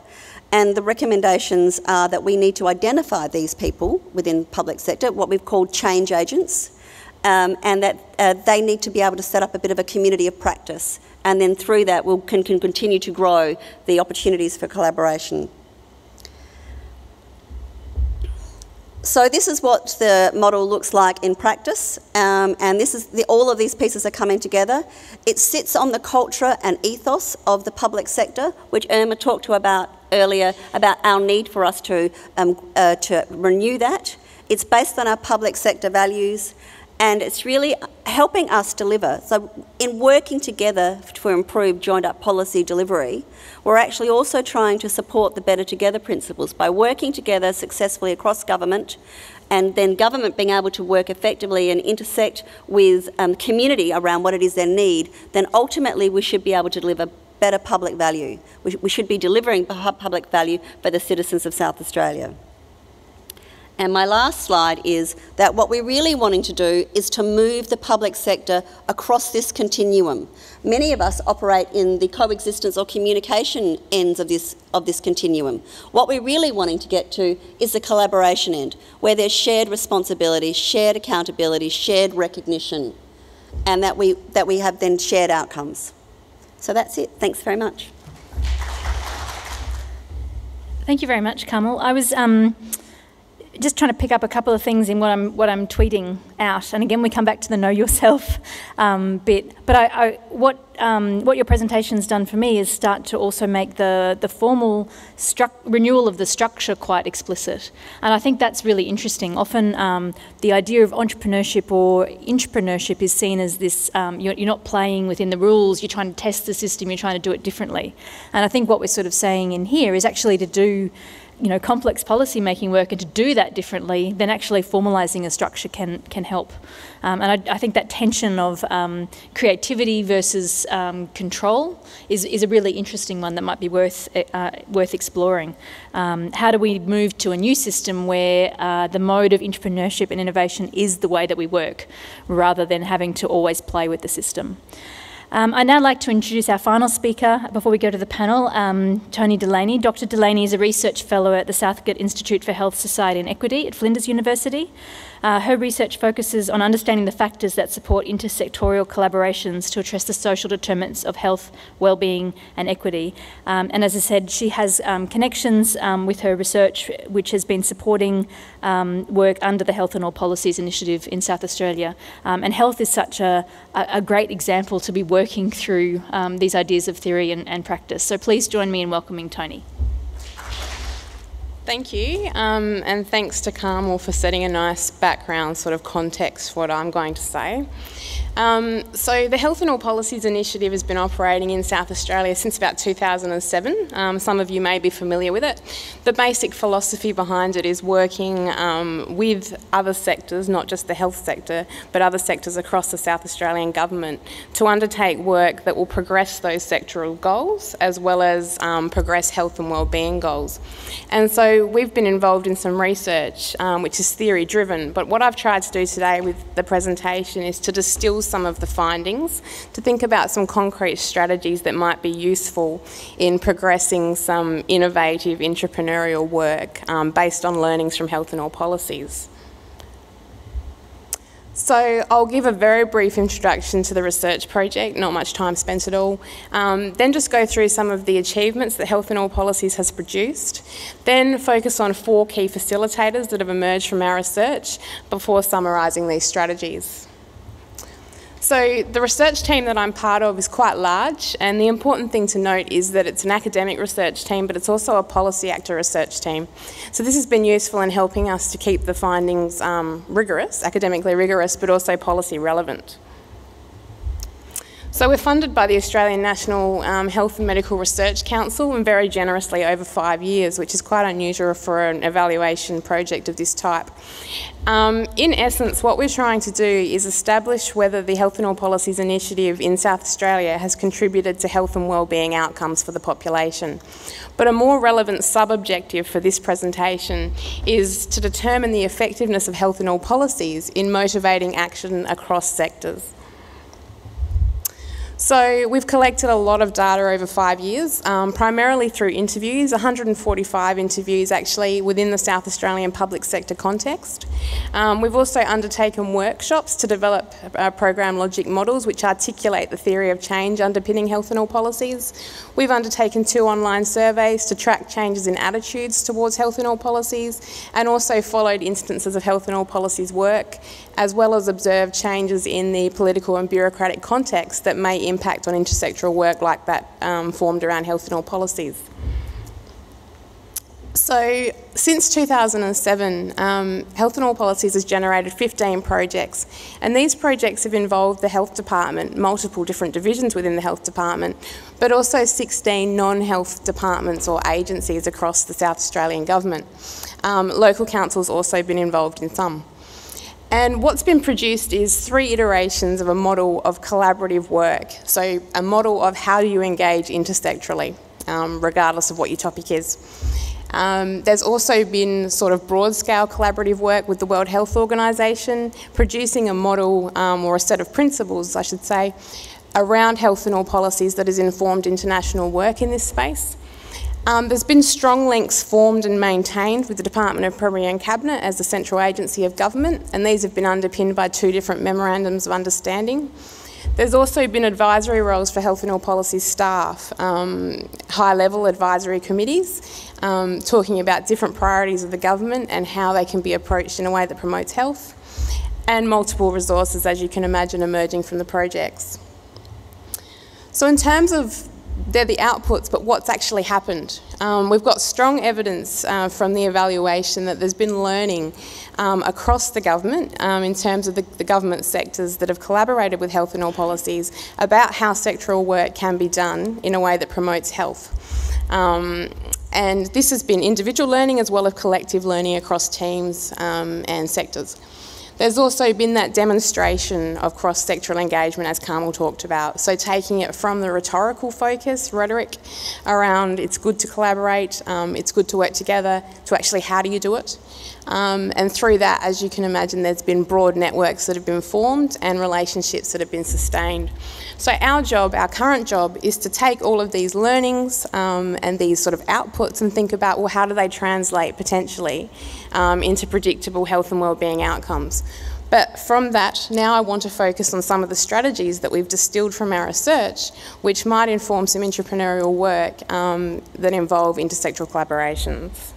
And the recommendations are that we need to identify these people within public sector, what we've called change agents, um, and that uh, they need to be able to set up a bit of a community of practice. And then through that, we can, can continue to grow the opportunities for collaboration. so this is what the model looks like in practice, um, and this is the, all of these pieces are coming together. It sits on the culture and ethos of the public sector, which Erma talked to about earlier about our need for us to um, uh, to renew that. It's based on our public sector values, and it's really helping us deliver. So, in working together to improve joined up policy delivery, we're actually also trying to support the Better Together principles by working together successfully across government and then government being able to work effectively and intersect with um, community around what it is they need, then ultimately we should be able to deliver better public value. We, we should be delivering public value for the citizens of South Australia. And my last slide is that what we're really wanting to do is to move the public sector across this continuum. Many of us operate in the coexistence or communication ends of this, of this continuum. What we're really wanting to get to is the collaboration end, where there's shared responsibility, shared accountability, shared recognition, and that we, that we have then shared outcomes. So that's it. Thanks very much. Thank you very much, Carmel. I was um, just trying to pick up a couple of things in what I'm what I'm tweeting out, and again we come back to the know yourself um, bit. But I, I, what um, what your presentation's done for me is start to also make the the formal renewal of the structure quite explicit, and I think that's really interesting. Often um, the idea of entrepreneurship or intrapreneurship is seen as this: um, you're, you're not playing within the rules. You're trying to test the system. You're trying to do it differently, and I think what we're sort of saying in here is actually to do you know, complex policy making work and to do that differently, then actually formalising a structure can can help. Um, and I, I, think that tension of um, creativity versus um, control is, is a really interesting one that might be worth uh, worth exploring. Um, how do we move to a new system where uh, the mode of entrepreneurship and innovation is the way that we work, rather than having to always play with the system? Um, I'd now like to introduce our final speaker before we go to the panel, um, Toni Delany. Dr. Delany is a research fellow at the Southgate Institute for Health, Society and Equity at Flinders University. Uh, her research focuses on understanding the factors that support intersectorial collaborations to address the social determinants of health, well-being and equity. Um, and as I said, she has um, connections um, with her research which has been supporting um, work under the Health in All Policies Initiative in South Australia. Um, and health is such a, a, great example to be working through these ideas of theory and, and practice. So please join me in welcoming Toni. Thank you, um, and thanks to Carmel for setting a nice background sort of context for what I'm going to say. Um, so the Health in All Policies Initiative has been operating in South Australia since about 2007. Um, some of you may be familiar with it. The basic philosophy behind it is working um, with other sectors, not just the health sector, but other sectors across the South Australian government to undertake work that will progress those sectoral goals as well as um, progress health and wellbeing goals. And so we've been involved in some research um, which is theory driven, but what I've tried to do today with the presentation is to distill some of the findings, to think about some concrete strategies that might be useful in progressing some innovative entrepreneurial work um, based on learnings from health in all policies. So I'll give a very brief introduction to the research project, not much time spent at all. Um, then just go through some of the achievements that Health in All Policies has produced. Then focus on four key facilitators that have emerged from our research before summarising these strategies. So the research team that I'm part of is quite large, and the important thing to note is that it's an academic research team, but it's also a policy actor research team. So this has been useful in helping us to keep the findings um, rigorous, academically rigorous, but also policy relevant. So we're funded by the Australian National um, Health and Medical Research Council and very generously over five years, which is quite unusual for an evaluation project of this type. Um, in essence, what we're trying to do is establish whether the Health in All Policies Initiative in South Australia has contributed to health and wellbeing outcomes for the population. But a more relevant sub-objective for this presentation is to determine the effectiveness of health in all policies in motivating action across sectors. So we've collected a lot of data over five years, um, primarily through interviews, 145 interviews actually within the South Australian public sector context. Um, we've also undertaken workshops to develop uh, program logic models which articulate the theory of change underpinning health in all policies. We've undertaken two online surveys to track changes in attitudes towards health in all policies and also followed instances of health in all policies work as well as observed changes in the political and bureaucratic context that may impact on intersectoral work like that um, formed around health in all policies. So, since 2007, um, Health in All Policies has generated 15 projects, and these projects have involved the Health Department, multiple different divisions within the Health Department, but also 16 non health departments or agencies across the South Australian Government. Um, local councils also been involved in some. And what's been produced is three iterations of a model of collaborative work. So, a model of how do you engage intersectorally, um, regardless of what your topic is. Um, there's also been sort of broad scale collaborative work with the World Health Organization, producing a model um, or a set of principles, I should say, around health in all policies that has informed international work in this space. Um, there's been strong links formed and maintained with the Department of Premier and Cabinet as the central agency of government, and these have been underpinned by two different memorandums of understanding. There's also been advisory roles for health in all policy staff, um, high level advisory committees, um, talking about different priorities of the government and how they can be approached in a way that promotes health, and multiple resources, as you can imagine, emerging from the projects. So, in terms of they're the outputs, but what's actually happened. Um, we've got strong evidence uh, from the evaluation that there's been learning um, across the government um, in terms of the, the, government sectors that have collaborated with health in all policies about how sectoral work can be done in a way that promotes health. Um, and this has been individual learning as well as collective learning across teams um, and sectors. There's also been that demonstration of cross sectoral engagement, as Carmel talked about. So, taking it from the rhetorical focus, rhetoric around it's good to collaborate, um, it's good to work together, to actually how do you do it. Um, and through that, as you can imagine, there's been broad networks that have been formed and relationships that have been sustained. So, our job, our current job, is to take all of these learnings um, and these sort of outputs and think about well, how do they translate potentially um, into predictable health and wellbeing outcomes. But from that, now I want to focus on some of the strategies that we've distilled from our research, which might inform some entrepreneurial work um, that involve intersectoral collaborations.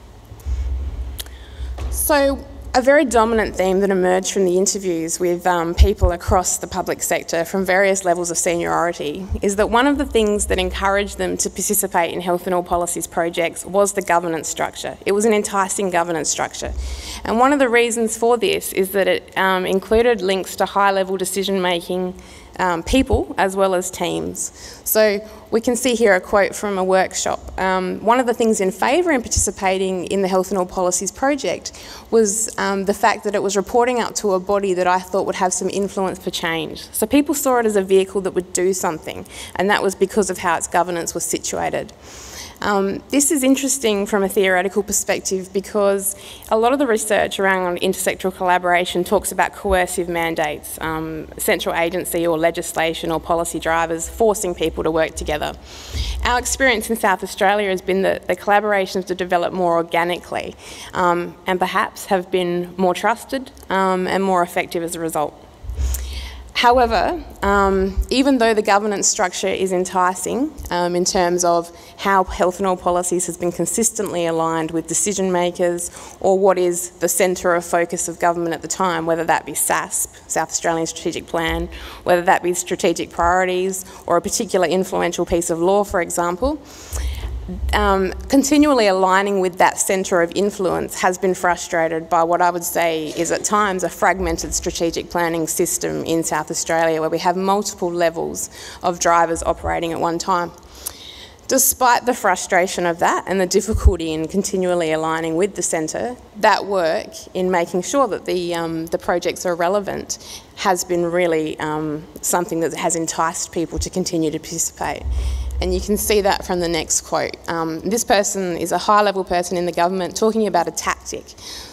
So, a very dominant theme that emerged from the interviews with um, people across the public sector from various levels of seniority is that one of the things that encouraged them to participate in health in all policies projects was the governance structure. It was an enticing governance structure. And one of the reasons for this is that it um, included links to high level decision making um, people as well as teams. So we can see here a quote from a workshop. Um, one of the things in favour in participating in the Health in All Policies project was um, the fact that it was reporting up to a body that I thought would have some influence for change. So people saw it as a vehicle that would do something, and that was because of how its governance was situated. Um, this is interesting from a theoretical perspective because a lot of the research around intersectoral collaboration talks about coercive mandates, um, central agency or legislation or policy drivers forcing people to work together. Our experience in South Australia has been that the collaborations have developed more organically um, and perhaps have been more trusted um, and more effective as a result. However, um, even though the governance structure is enticing um, in terms of how health in all policies has been consistently aligned with decision makers or what is the centre of focus of government at the time, whether that be SASP, South Australian Strategic Plan, whether that be strategic priorities or a particular influential piece of law, for example, um, continually aligning with that centre of influence has been frustrated by what I would say is at times a fragmented strategic planning system in South Australia where we have multiple levels of drivers operating at one time. Despite the frustration of that and the difficulty in continually aligning with the centre, that work in making sure that the, um, the projects are relevant has been really um, something that has enticed people to continue to participate. And you can see that from the next quote. Um, this person is a high level person in the government talking about a tactic.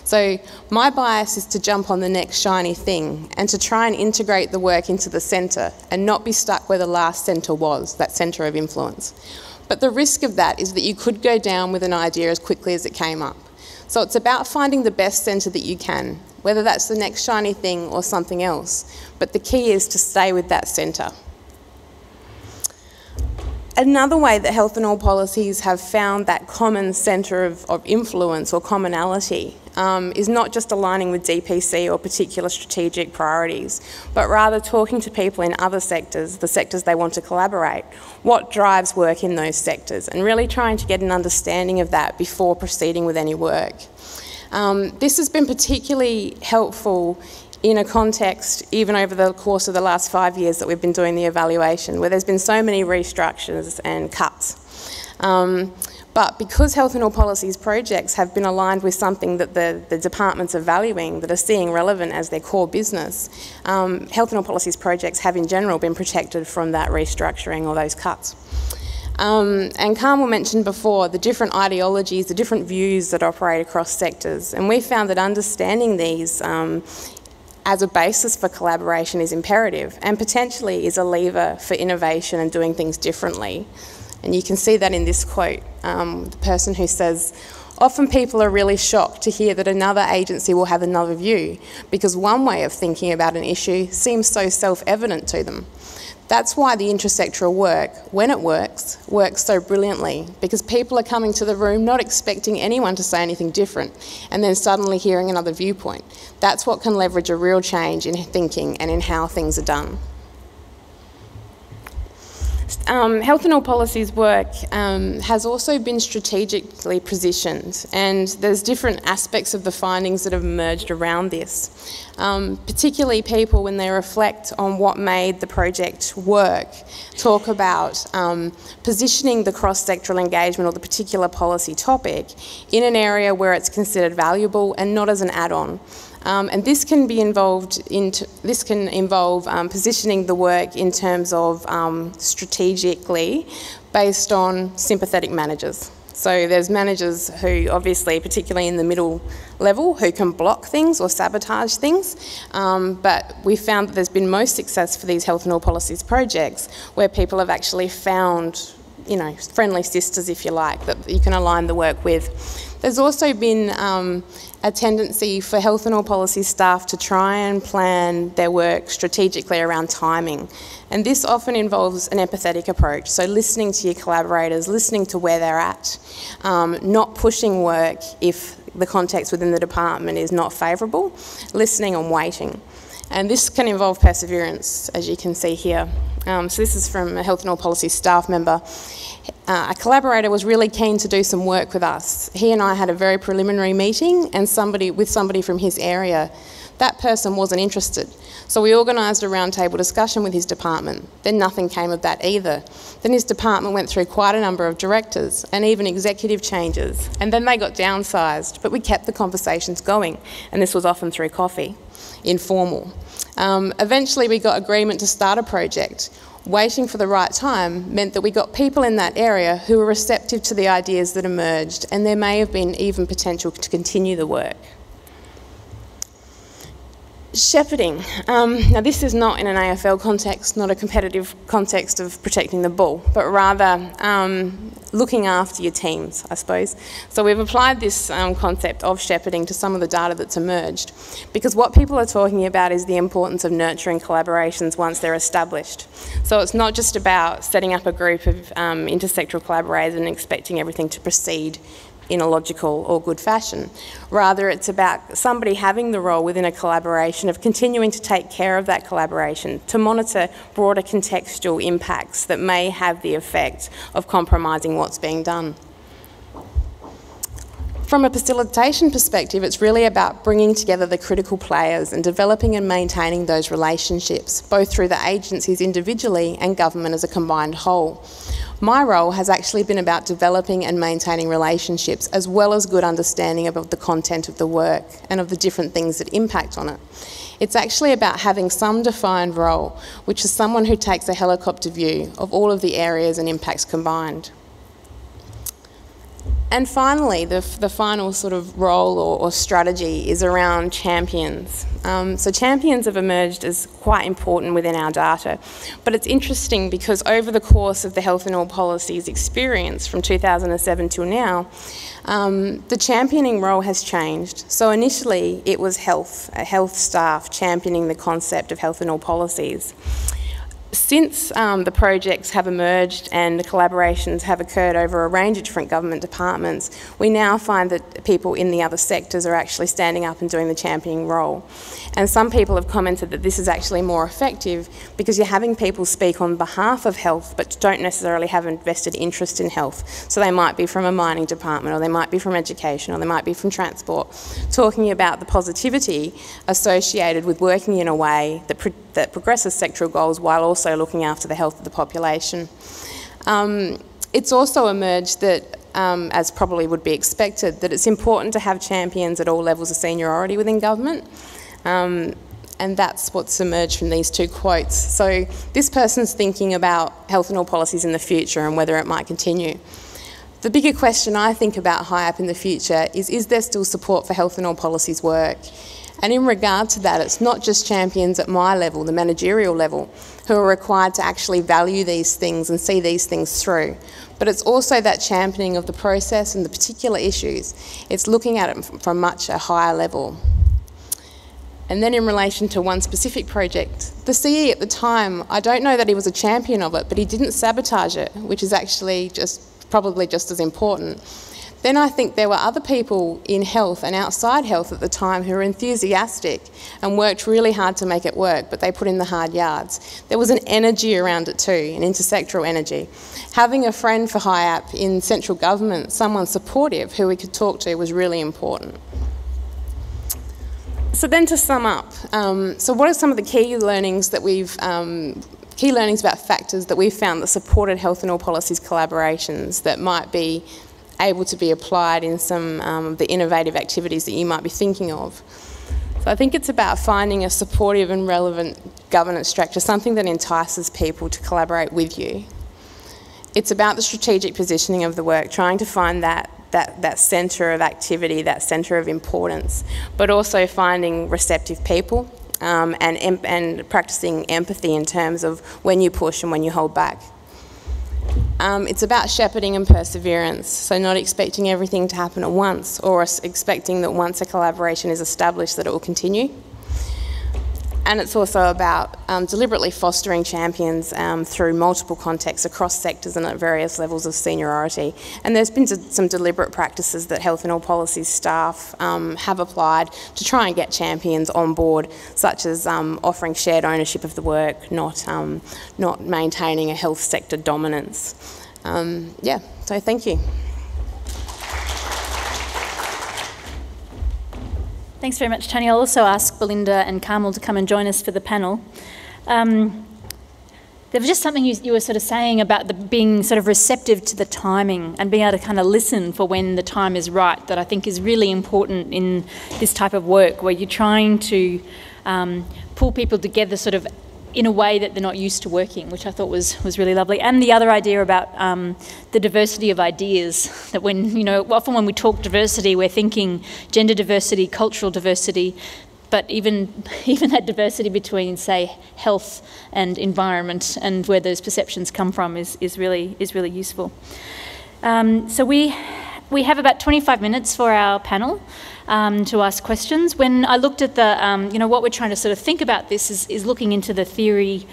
So, my bias is to jump on the next shiny thing and to try and integrate the work into the centre and not be stuck where the last centre was, that centre of influence. But the risk of that is that you could go down with an idea as quickly as it came up. So, it's about finding the best centre that you can, whether that's the next shiny thing or something else. But the key is to stay with that centre. Another way that health in all policies have found that common centre of, of, influence or commonality um, is not just aligning with DPC or particular strategic priorities, but rather talking to people in other sectors, the sectors they want to collaborate, what drives work in those sectors, and really trying to get an understanding of that before proceeding with any work. Um, this has been particularly helpful in a context, even over the course of the last five years that we've been doing the evaluation, where there's been so many restructures and cuts. Um, but because health in all policies projects have been aligned with something that the, the departments are valuing, that are seeing relevant as their core business, um, health in all policies projects have in general been protected from that restructuring or those cuts. Um, and Carmel mentioned before the different ideologies, the different views that operate across sectors, and we found that understanding these um, as a basis for collaboration is imperative and potentially is a lever for innovation and doing things differently. And you can see that in this quote um, the person who says, Often people are really shocked to hear that another agency will have another view because one way of thinking about an issue seems so self evident to them. That's why the intersectoral work, when it works, works so brilliantly because people are coming to the room not expecting anyone to say anything different and then suddenly hearing another viewpoint. That's what can leverage a real change in thinking and in how things are done. Um, Health in All Policies work um, has also been strategically positioned, and there's different aspects of the findings that have emerged around this. Um, particularly, people, when they reflect on what made the project work, talk about um, positioning the cross sectoral engagement or the particular policy topic in an area where it's considered valuable and not as an add on. Um, and this can be involved in this can involve um, positioning the work in terms of um, strategically based on sympathetic managers. So there's managers who obviously, particularly in the middle level, who can block things or sabotage things. Um, but we found that there's been most success for these health in all policies projects where people have actually found you know, friendly sisters, if you like, that you can align the work with. There's also been um, a tendency for health in all policy staff to try and plan their work strategically around timing. And this often involves an empathetic approach, so listening to your collaborators, listening to where they're at, um, not pushing work if the context within the department is not favourable, listening and waiting. And this can involve perseverance, as you can see here. Um, so this is from a health in all policy staff member. Uh, a collaborator was really keen to do some work with us. He and I had a very preliminary meeting and somebody with somebody from his area. That person wasn't interested. So we organised a roundtable discussion with his department. Then nothing came of that either. Then his department went through quite a number of directors and even executive changes. And then they got downsized, but we kept the conversations going. And this was often through coffee, informal. Um, eventually, we got agreement to start a project. Waiting for the right time meant that we got people in that area who were receptive to the ideas that emerged, and there may have been even potential to continue the work. Shepherding. Um, now, this is not in an AFL context, not a competitive context of protecting the ball, but rather um, looking after your teams, I suppose. So, we've applied this um, concept of shepherding to some of the data that's emerged because what people are talking about is the importance of nurturing collaborations once they're established. So, it's not just about setting up a group of um, intersectoral collaborators and expecting everything to proceed in a logical or good fashion. Rather, it's about somebody having the role within a collaboration of continuing to take care of that collaboration, to monitor broader contextual impacts that may have the effect of compromising what's being done. From a facilitation perspective, it's really about bringing together the critical players and developing and maintaining those relationships, both through the agencies individually and government as a combined whole. My role has actually been about developing and maintaining relationships as well as good understanding of the content of the work and of the different things that impact on it. It's actually about having some defined role, which is someone who takes a helicopter view of all of the areas and impacts combined. And finally, the, the final sort of role or, or strategy is around champions. Um, so, champions have emerged as quite important within our data. But it's interesting because over the course of the Health in All Policies experience from 2007 till now, um, the championing role has changed. So, initially, it was health, health staff championing the concept of health in all policies since um, the projects have emerged and the collaborations have occurred over a range of different government departments, we now find that people in the other sectors are actually standing up and doing the championing role. And some people have commented that this is actually more effective because you're having people speak on behalf of health but don't necessarily have a vested interest in health. So they might be from a mining department or they might be from education or they might be from transport, talking about the positivity associated with working in a way that that progresses sectoral goals while also looking after the health of the population. Um, it's also emerged that, um, as probably would be expected, that it's important to have champions at all levels of seniority within government. Um, and that's what's emerged from these two quotes. So this person's thinking about health in all policies in the future and whether it might continue. The bigger question I think about HIAP in the future is, is there still support for health in all policies work? And in regard to that, it's not just champions at my level, the managerial level, who are required to actually value these things and see these things through, but it's also that championing of the process and the particular issues. It's looking at it from much a higher level. And then in relation to one specific project, the CE at the time, I don't know that he was a champion of it, but he didn't sabotage it, which is actually just probably just as important. Then I think there were other people in health and outside health at the time who were enthusiastic and worked really hard to make it work, but they put in the hard yards. There was an energy around it too, an intersectoral energy. Having a friend for HIAP in central government, someone supportive who we could talk to, was really important. So then to sum up, um, so what are some of the key learnings that we've um, key learnings about factors that we've found that supported health in all policies collaborations that might be able to be applied in some um, of the innovative activities that you might be thinking of. So I think it's about finding a supportive and relevant governance structure, something that entices people to collaborate with you. It's about the strategic positioning of the work, trying to find that that, that centre of activity, that centre of importance, but also finding receptive people um, and, and practicing empathy in terms of when you push and when you hold back. Um, it's about shepherding and perseverance, so not expecting everything to happen at once or expecting that once a collaboration is established that it will continue. And it's also about um, deliberately fostering champions um, through multiple contexts across sectors and at various levels of seniority. And there's been some deliberate practices that Health in All Policies staff um, have applied to try and get champions on board, such as um, offering shared ownership of the work, not, um, not maintaining a health sector dominance. Um, yeah, so thank you. Thanks very much, Toni. I'll also ask Belinda and Carmel to come and join us for the panel. Um, there was just something you, you, were sort of saying about the, being sort of receptive to the timing and being able to kind of listen for when the time is right that I think is really important in this type of work where you're trying to um, pull people together sort of in a way that they're not used to working, which I thought was, was really lovely. And the other idea about um, the diversity of ideas, that when, you know, often when we talk diversity, we're thinking gender diversity, cultural diversity, but even, even that diversity between, say, health and environment and where those perceptions come from is, is, really, is really useful. Um, so we, we have about 25 minutes for our panel um, to ask questions. When I looked at the, um, you know, what we're trying to sort of think about this is, is looking into the theory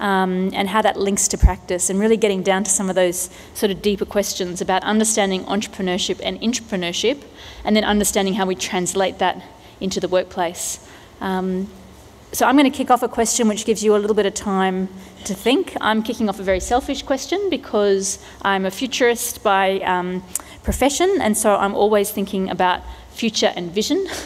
um, and how that links to practice and really getting down to some of those sort of deeper questions about understanding entrepreneurship and intrapreneurship and then understanding how we translate that into the workplace. Um, so I'm going to kick off a question which gives you a little bit of time to think. I'm kicking off a very selfish question because I'm a futurist by um, profession, and so I'm always thinking about future and vision.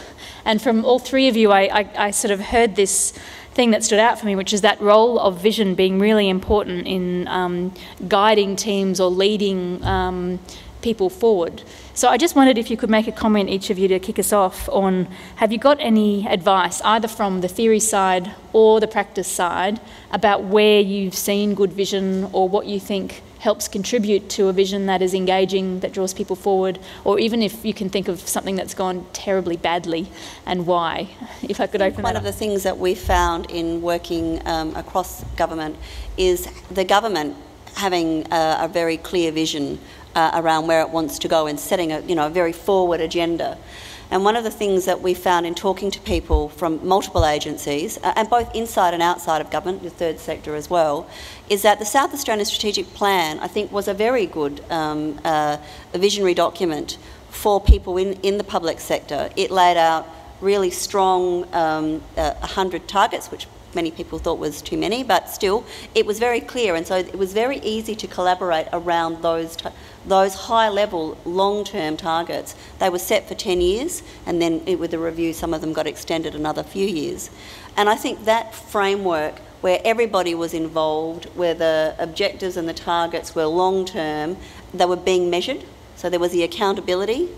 And from all three of you, I, I, I sort of heard this thing that stood out for me, which is that role of vision being really important in um, guiding teams or leading um, people forward. So I just wondered if you could make a comment, each of you, to kick us off on have you got any advice, either from the theory side or the practice side, about where you've seen good vision or what you think helps contribute to a vision that is engaging, that draws people forward, or even if you can think of something that's gone terribly badly and why, if I could open One of the things that we found in working um, across government is the government having a, a very clear vision uh, around where it wants to go and setting a, you know, a very forward agenda. And one of the things that we found in talking to people from multiple agencies, uh, and both inside and outside of government, the third sector as well, is that the South Australian Strategic Plan, I think, was a very good um, uh, visionary document for people in, in the public sector. It laid out really strong um, uh, 100 targets, which many people thought was too many, but still, it was very clear, and so it was very easy to collaborate around those those high-level, long-term targets. They were set for 10 years, and then it, with the review, some of them got extended another few years. And I think that framework, where everybody was involved, where the objectives and the targets were long-term, they were being measured. So there was the accountability,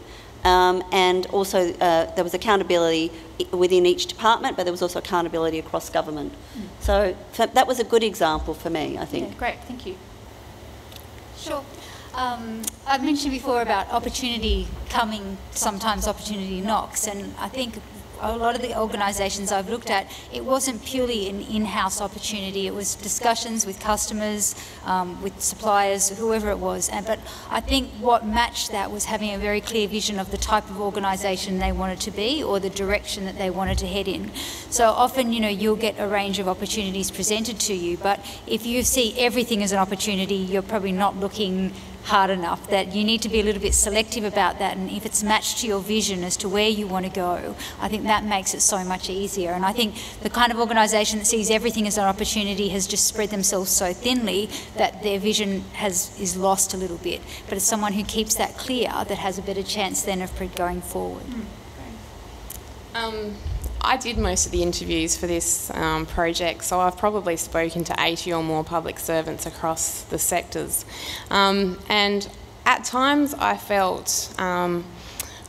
um, and also uh, there was accountability within each department, but there was also accountability across government. So f- that was a good example for me, I think. Yeah, great, thank you. Sure. Um, I mentioned before about opportunity coming, sometimes opportunity knocks, and I think a lot of the organisations I've looked at, it wasn't purely an in-house opportunity. It was discussions with customers, um, with suppliers, whoever it was. And but I think what matched that was having a very clear vision of the type of organisation they wanted to be or the direction that they wanted to head in. So often, you know, you'll get a range of opportunities presented to you, but if you see everything as an opportunity, you're probably not looking hard enough that you need to be a little bit selective about that and if it's matched to your vision as to where you want to go i think that makes it so much easier. And i think the kind of organisation that sees everything as an opportunity has just spread themselves so thinly that their vision has is lost a little bit. But it's someone who keeps that clear that has a better chance then of going forward. Um, I did most of the interviews for this um, project, so I've probably spoken to 80 or more public servants across the sectors. Um, and at times I felt um,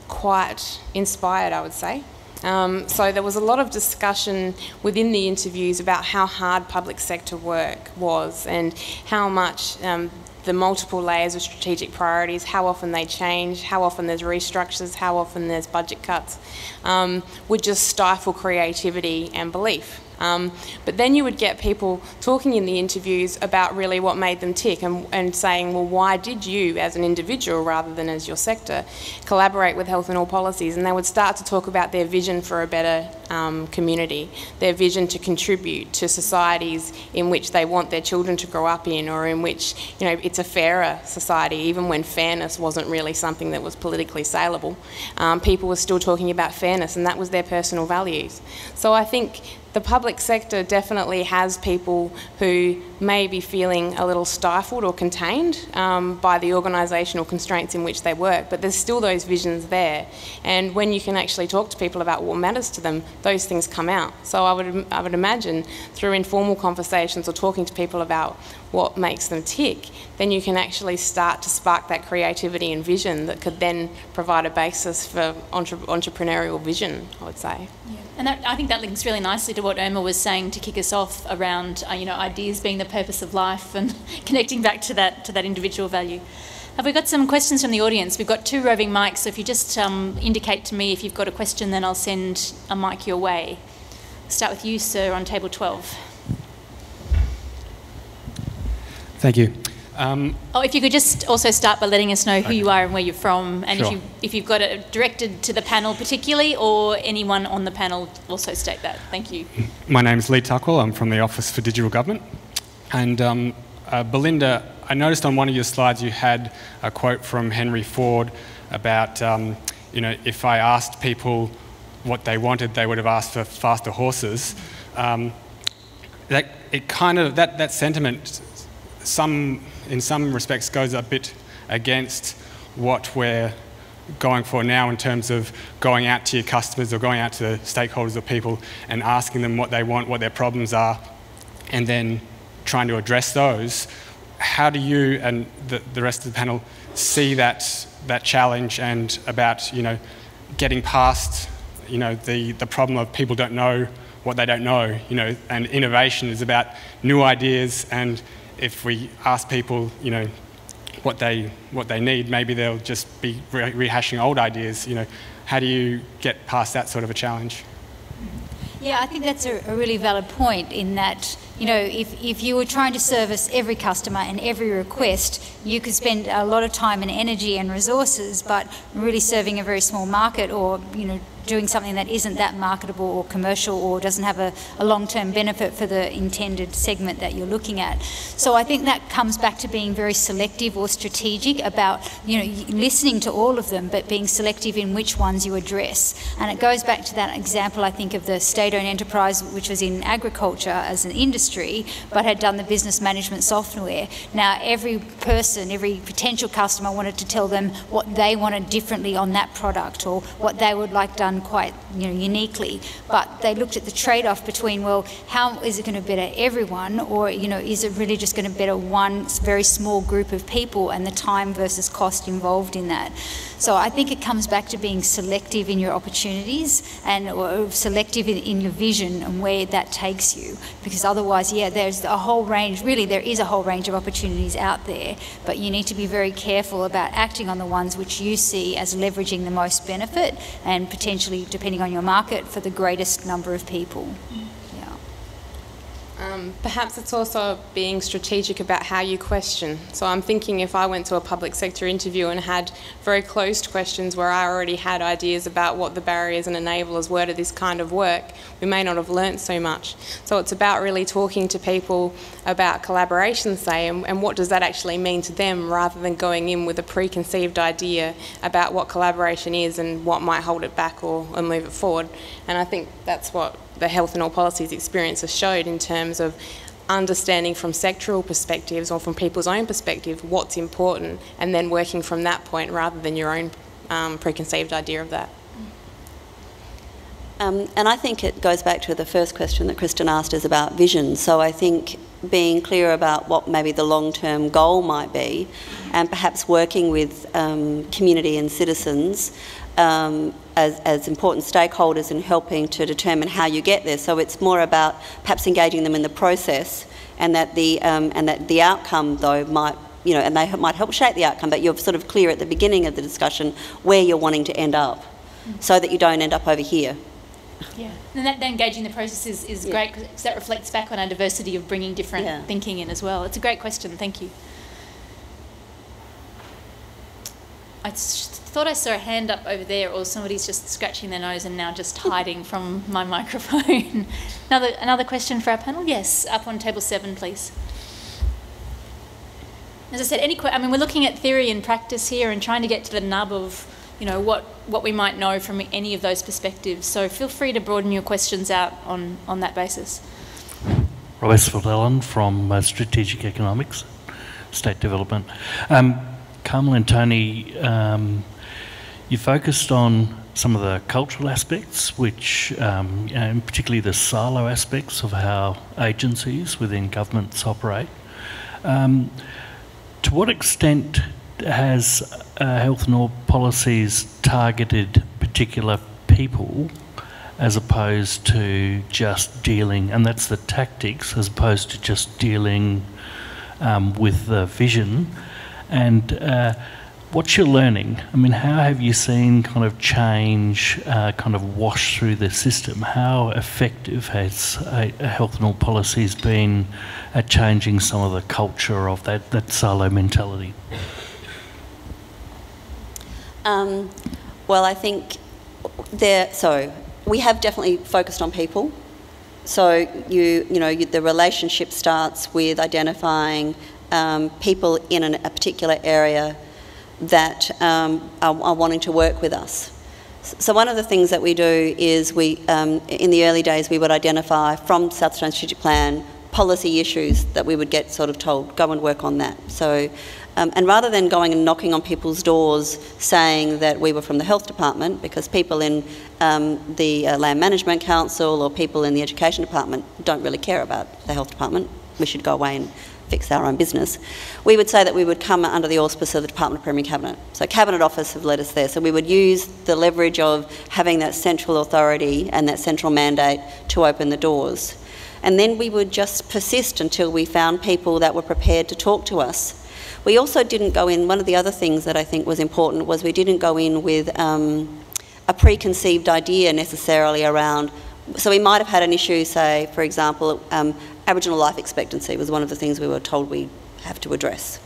quite inspired, I would say. Um, so there was a lot of discussion within the interviews about how hard public sector work was and how much um, the multiple layers of strategic priorities, how often they change, how often there's restructures, how often there's budget cuts, um, would just stifle creativity and belief. Um, but then you would get people talking in the interviews about really what made them tick and, and saying, well, why did you, as an individual rather than as your sector, collaborate with Health in All Policies? And they would start to talk about their vision for a better um, community, their vision to contribute to societies in which they want their children to grow up in, or in which you know it's a fairer society, even when fairness wasn't really something that was politically saleable. Um, people were still talking about fairness, and that was their personal values. So I think the public sector definitely has people who may be feeling a little stifled or contained um, by the organisational constraints in which they work, but there's still those visions there. And when you can actually talk to people about what matters to them, those things come out. So I would, I would imagine through informal conversations or talking to people about what makes them tick, then you can actually start to spark that creativity and vision that could then provide a basis for entre- entrepreneurial vision, I would say. And that, I think that links really nicely to what Erma was saying to kick us off around, uh, you know, ideas being the purpose of life and connecting back to that to that individual value. Have we got some questions from the audience? We've got two roving mics, so if you just um, indicate to me if you've got a question, then I'll send a mic your way. Start with you, sir, on table 12. Thank you. Um, Oh, if you could just also start by letting us know who you are and where you're from, and if, you, if you've got it directed to the panel particularly, or anyone on the panel, also state that. Thank you. my name is Lee Tuckwell. I'm from the Office for Digital Government. And um, uh, Belinda, I noticed on one of your slides you had a quote from Henry Ford about, um, you know, if I asked people what they wanted, they would have asked for faster horses. Um, that it kind of that, that sentiment, some in some respects, goes a bit against what we're going for now in terms of going out to your customers or going out to the stakeholders or people and asking them what they want, what their problems are, and then trying to address those. How do you and the, the rest of the panel see that, that challenge and about, you know, getting past, you know, the, the problem of people don't know what they don't know, you know, and innovation is about new ideas and if we ask people, you know, what they what they need, maybe they'll just be re rehashing old ideas. You know, how do you get past that sort of a challenge? Yeah, I think that's a, a, really valid point in that, you know, if, if you were trying to service every customer and every request, you could spend a lot of time and energy and resources, but really serving a very small market or, you know, doing something that isn't that marketable or commercial or doesn't have a, a long-term benefit for the intended segment that you're looking at. So I think that comes back to being very selective or strategic about you know listening to all of them, but being selective in which ones you address. And it goes back to that example I think of the state-owned enterprise, which was in agriculture as an industry, but had done the business management software. Now every person, every potential customer wanted to tell them what they wanted differently on that product or what they would like done quite you know, uniquely. But they looked at the trade-off between, well, how is it going to better everyone, or you know, is it really just going to better one very small group of people, and the time versus cost involved in that. So I think it comes back to being selective in your opportunities and selective in, in your vision and where that takes you. Because otherwise, yeah, there's a whole range. Really, there is a whole range of opportunities out there, but you need to be very careful about acting on the ones which you see as leveraging the most benefit and potentially, depending on your market, for the greatest number of people. Um, perhaps it's also being strategic about how you question. So I'm thinking if I went to a public sector interview and had very closed questions where I already had ideas about what the barriers and enablers were to this kind of work, we may not have learnt so much. So it's about really talking to people about collaboration, say, and, and what does that actually mean to them rather than going in with a preconceived idea about what collaboration is and what might hold it back or, or move it forward. And I think that's what the health in all policies experience has showed in terms of understanding from sectoral perspectives or from people's own perspective what's important and then working from that point rather than your own um, preconceived idea of that. Um, and I think it goes back to the first question that Kristen asked is about vision. So I think being clear about what maybe the long-term goal might be and perhaps working with um, community and citizens um, as, as, important stakeholders in helping to determine how you get there. So it's more about perhaps engaging them in the process, and that the um, and that the outcome though might you know and they might help shape the outcome. But you're sort of clear at the beginning of the discussion where you're wanting to end up, mm-hmm. so that you don't end up over here. Yeah, and that, that engaging the process is, is yeah. great because that reflects back on our diversity of bringing different yeah. thinking in as well. It's a great question. Thank you. I thought I saw a hand up over there, or somebody's just scratching their nose and now just hiding from my microphone. another, another question for our panel? Yes, up on table seven, please. As I said, any I mean, we're looking at theory and practice here and trying to get to the nub of, you know, what, what we might know from any of those perspectives. So feel free to broaden your questions out on, on that basis. Rob Esfeld from uh, Strategic Economics, State Development. Um, Carmel and Toni, um, you focused on some of the cultural aspects, which, um, and particularly the silo aspects of how agencies within governments operate. Um, to what extent has uh, health in all policies targeted particular people as opposed to just dealing, and that's the tactics, as opposed to just dealing um, with the vision? And uh, what's your learning? I mean, how have you seen kind of change uh, kind of wash through the system? How effective has uh, health in all policies been at changing some of the culture of that, that silo mentality? Um, well, I think there, so we have definitely focused on people. So you, you know, you, the relationship starts with identifying um, people in an, a particular area that um, are, are, wanting to work with us. So one of the things that we do is we, um, in the early days, we would identify from South Australian Strategic Plan policy issues that we would get sort of told, go and work on that. So Um, and rather than going and knocking on people's doors saying that we were from the health department, because people in um, the uh, land management council or people in the education department don't really care about the health department, we should go away and fix our own business, we would say that we would come under the auspice of the Department of Premier Cabinet. So Cabinet Office have led us there. So we would use the leverage of having that central authority and that central mandate to open the doors. And then we would just persist until we found people that were prepared to talk to us. We also didn't go in, one of the other things that I think was important was we didn't go in with um, a preconceived idea necessarily around so we might have had an issue, say, for example, um, Aboriginal life expectancy was one of the things we were told we have to address.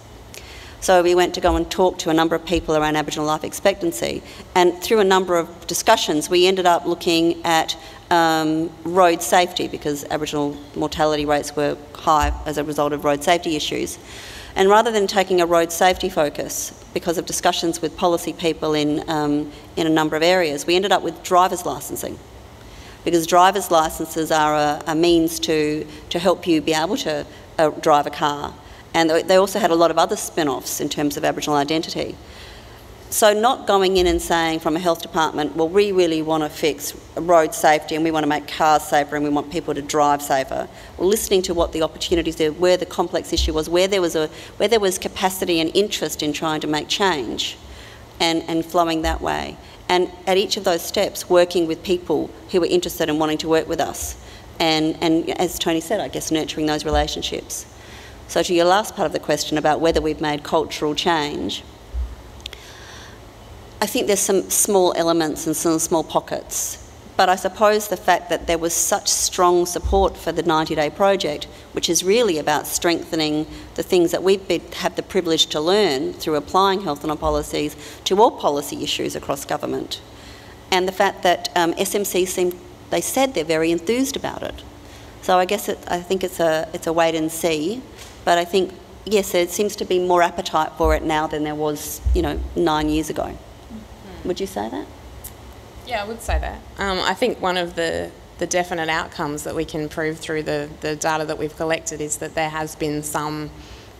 So we went to go and talk to a number of people around Aboriginal life expectancy, and through a number of discussions, we ended up looking at um, road safety because Aboriginal mortality rates were high as a result of road safety issues. And rather than taking a road safety focus, because of discussions with policy people in, um, in a number of areas, we ended up with driver's licensing because driver's licences are a, a, means to, to help you be able to uh, drive a car. And they also had a lot of other spin offs in terms of Aboriginal identity. So, not going in and saying from a health department, well, we really want to fix road safety and we want to make cars safer and we want people to drive safer. Well, listening to what the opportunities there, where the complex issue was, where there was, a, where there was capacity and interest in trying to make change and, and flowing that way and at each of those steps working with people who were interested in wanting to work with us and, and as Toni said, I guess nurturing those relationships. So to your last part of the question about whether we've made cultural change, I think there's some small elements and some small pockets but I suppose the fact that there was such strong support for the 90 day project, which is really about strengthening the things that we've been, had the privilege to learn through applying health in all policies to all policy issues across government. And the fact that um, SMC seemed, they said they're very enthused about it. So I guess it, I think it's a, it's a wait and see. But I think, yes, there seems to be more appetite for it now than there was, you know, nine years ago. Mm-hmm. Would you say that? Yeah, I would say that. Um, I think one of the, the definite outcomes that we can prove through the, the data that we've collected is that there has been some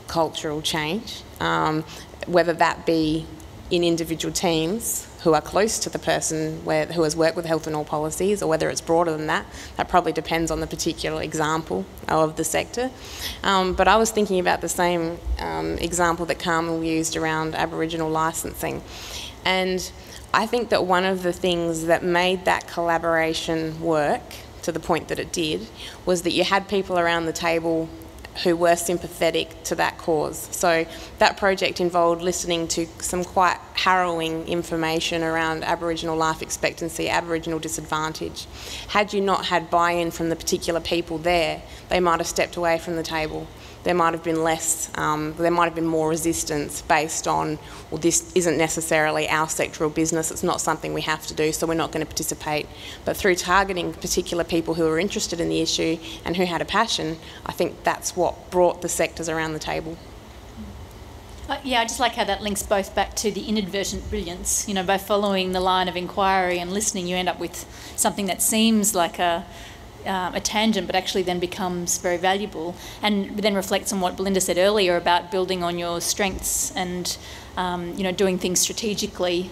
cultural change, um, whether that be in individual teams who are close to the person where, who has worked with health in all policies, or whether it's broader than that. That probably depends on the particular example of the sector. Um, but I was thinking about the same um, example that Carmel used around Aboriginal licensing. And I think that one of the things that made that collaboration work to the point that it did was that you had people around the table who were sympathetic to that cause. So that project involved listening to some quite harrowing information around Aboriginal life expectancy, Aboriginal disadvantage. Had you not had buy in from the particular people there, they might have stepped away from the table there might have been less, um, there might have been more resistance based on, well, this isn't necessarily our sectoral business, it's not something we have to do, so we're not going to participate. But through targeting particular people who are interested in the issue and who had a passion, I think that's what brought the sectors around the table. Uh, yeah, I just like how that links both back to the inadvertent brilliance. You know, by following the line of inquiry and listening, you end up with something that seems like a um, a tangent, but actually then becomes very valuable, and then reflects on what Belinda said earlier about building on your strengths and um, you know doing things strategically.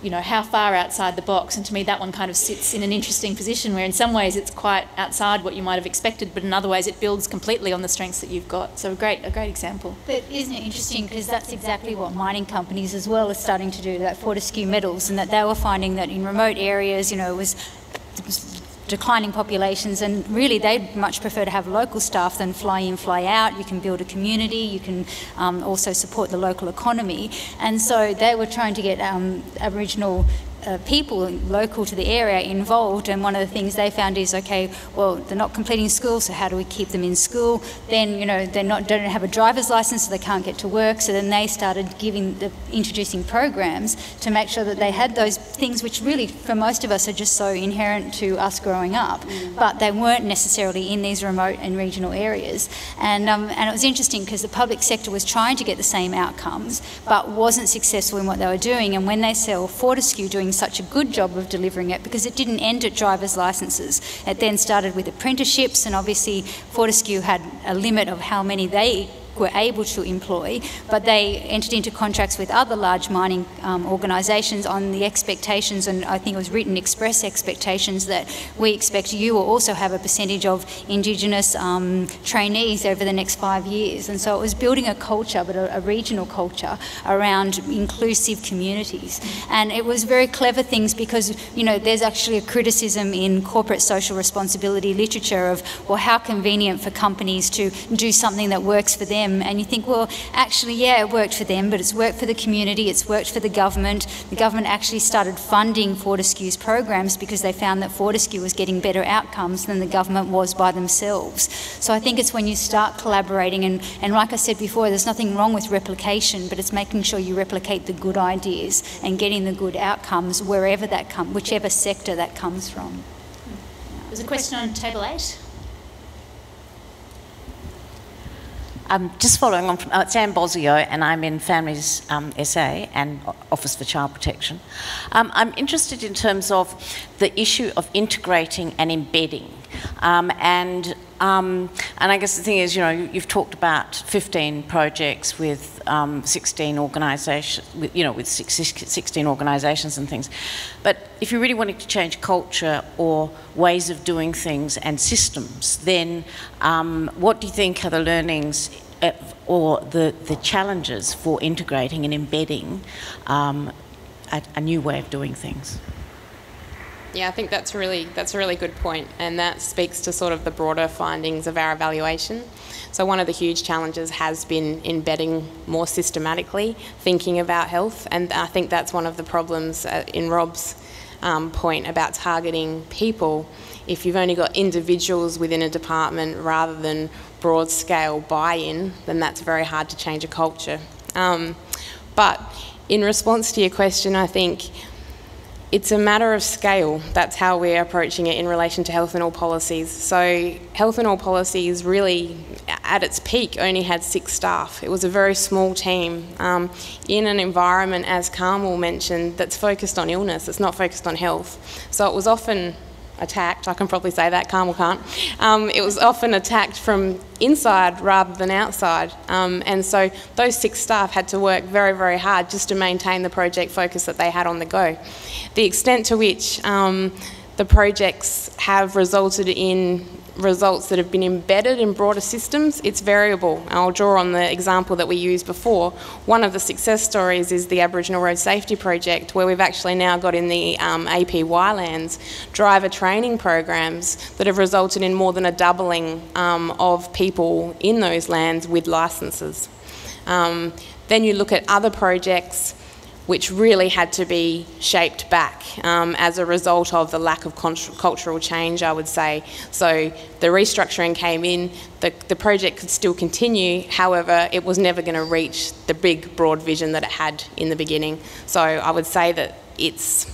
You know how far outside the box, and to me that one kind of sits in an interesting position where, in some ways, it's quite outside what you might have expected, but in other ways, it builds completely on the strengths that you've got. So a great, a great example. But isn't it interesting because that's exactly what mining companies as well are starting to do, that Fortescue Metals, and that they were finding that in remote areas, you know, it was declining populations, and really they'd much prefer to have local staff than fly in, fly out. You can build a community, you can um, also support the local economy, and so they were trying to get um, Aboriginal uh, people local to the area involved. And one of the things they found is, okay, well, they're not completing school, so how do we keep them in school? Then, you know, they not don't have a driver's license, so they can't get to work. So then they started giving the introducing programs to make sure that they had those things, which really, for most of us, are just so inherent to us growing up, but they weren't necessarily in these remote and regional areas. And um, and it was interesting because the public sector was trying to get the same outcomes, but wasn't successful in what they were doing. And when they saw Fortescue doing such a good job of delivering it because it didn't end at driver's licenses. It then started with apprenticeships, and obviously Fortescue had a limit of how many they were able to employ, but they entered into contracts with other large mining um, organisations on the expectations, and I think it was written express expectations that we expect you will also have a percentage of Indigenous um, trainees over the next five years. And so it was building a culture, but a, a regional culture around inclusive communities. And it was very clever things because, you know, there's actually a criticism in corporate social responsibility literature of, well, how convenient for companies to do something that works for them. And you think, well, actually, yeah, it worked for them, but it's worked for the community, it's worked for the government. The government actually started funding Fortescue's programs because they found that Fortescue was getting better outcomes than the government was by themselves. So I think it's when you start collaborating, and, and like I said before, there's nothing wrong with replication, but it's making sure you replicate the good ideas and getting the good outcomes wherever that comes, whichever sector that comes from. There's a question on table eight. Um, just following on from, uh, it's Bosio, and I'm in Families um, SA and Office for Child Protection. Um, I'm interested in terms of the issue of integrating and embedding. Um, and um, and I guess the thing is, you know, you've talked about 15 projects with um, 16 organisations, you know, with 16 organisations and things. But if you're really wanting to change culture or ways of doing things and systems, then um, what do you think are the learnings uh, or the, the challenges for integrating and embedding um, a, a new way of doing things? Yeah, I think that's really that's a really good point, and that speaks to sort of the broader findings of our evaluation. So one of the huge challenges has been embedding more systematically thinking about health, and I think that's one of the problems uh, in Rob's um, point about targeting people. If you've only got individuals within a department rather than broad scale buy-in, then that's very hard to change a culture. Um, but in response to your question, I think it's a matter of scale. That's how we're approaching it in relation to health in all policies. So, health in all policies really, at its peak, only had six staff. It was a very small team um, in an environment, as Carmel mentioned, that's focused on illness. It's not focused on health. So, it was often attacked, I can probably say that, Carmel can't. Um, it was often attacked from inside rather than outside. Um, and so those six staff had to work very, very hard just to maintain the project focus that they had on the go. The extent to which um, the projects have resulted in results that have been embedded in broader systems, it's variable. I'll draw on the example that we used before. One of the success stories is the Aboriginal Road Safety Project, where we've actually now got in the um, APY lands driver training programs that have resulted in more than a doubling um, of people in those lands with licences. Um, then you look at other projects which really had to be shaped back um, as a result of the lack of cultural change, I would say. So the restructuring came in, the, the project could still continue, however, it was never going to reach the big, broad vision that it had in the beginning. So I would say that it's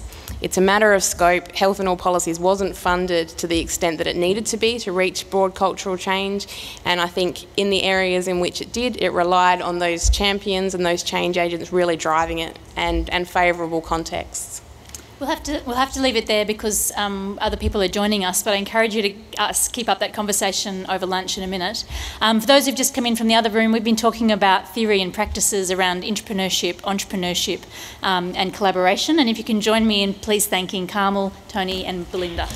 it's a matter of scope. Health in all policies wasn't funded to the extent that it needed to be to reach broad cultural change. And I think in the areas in which it did, it relied on those champions and those change agents really driving it and, and favourable contexts. We'll have to we'll have to leave it there because um, other people are joining us. But I encourage you to us keep up that conversation over lunch in a minute. Um, for those who've just come in from the other room, we've been talking about theory and practices around entrepreneurship, entrepreneurship, um, and collaboration. And if you can join me in please thanking Carmel, Toni, and Belinda.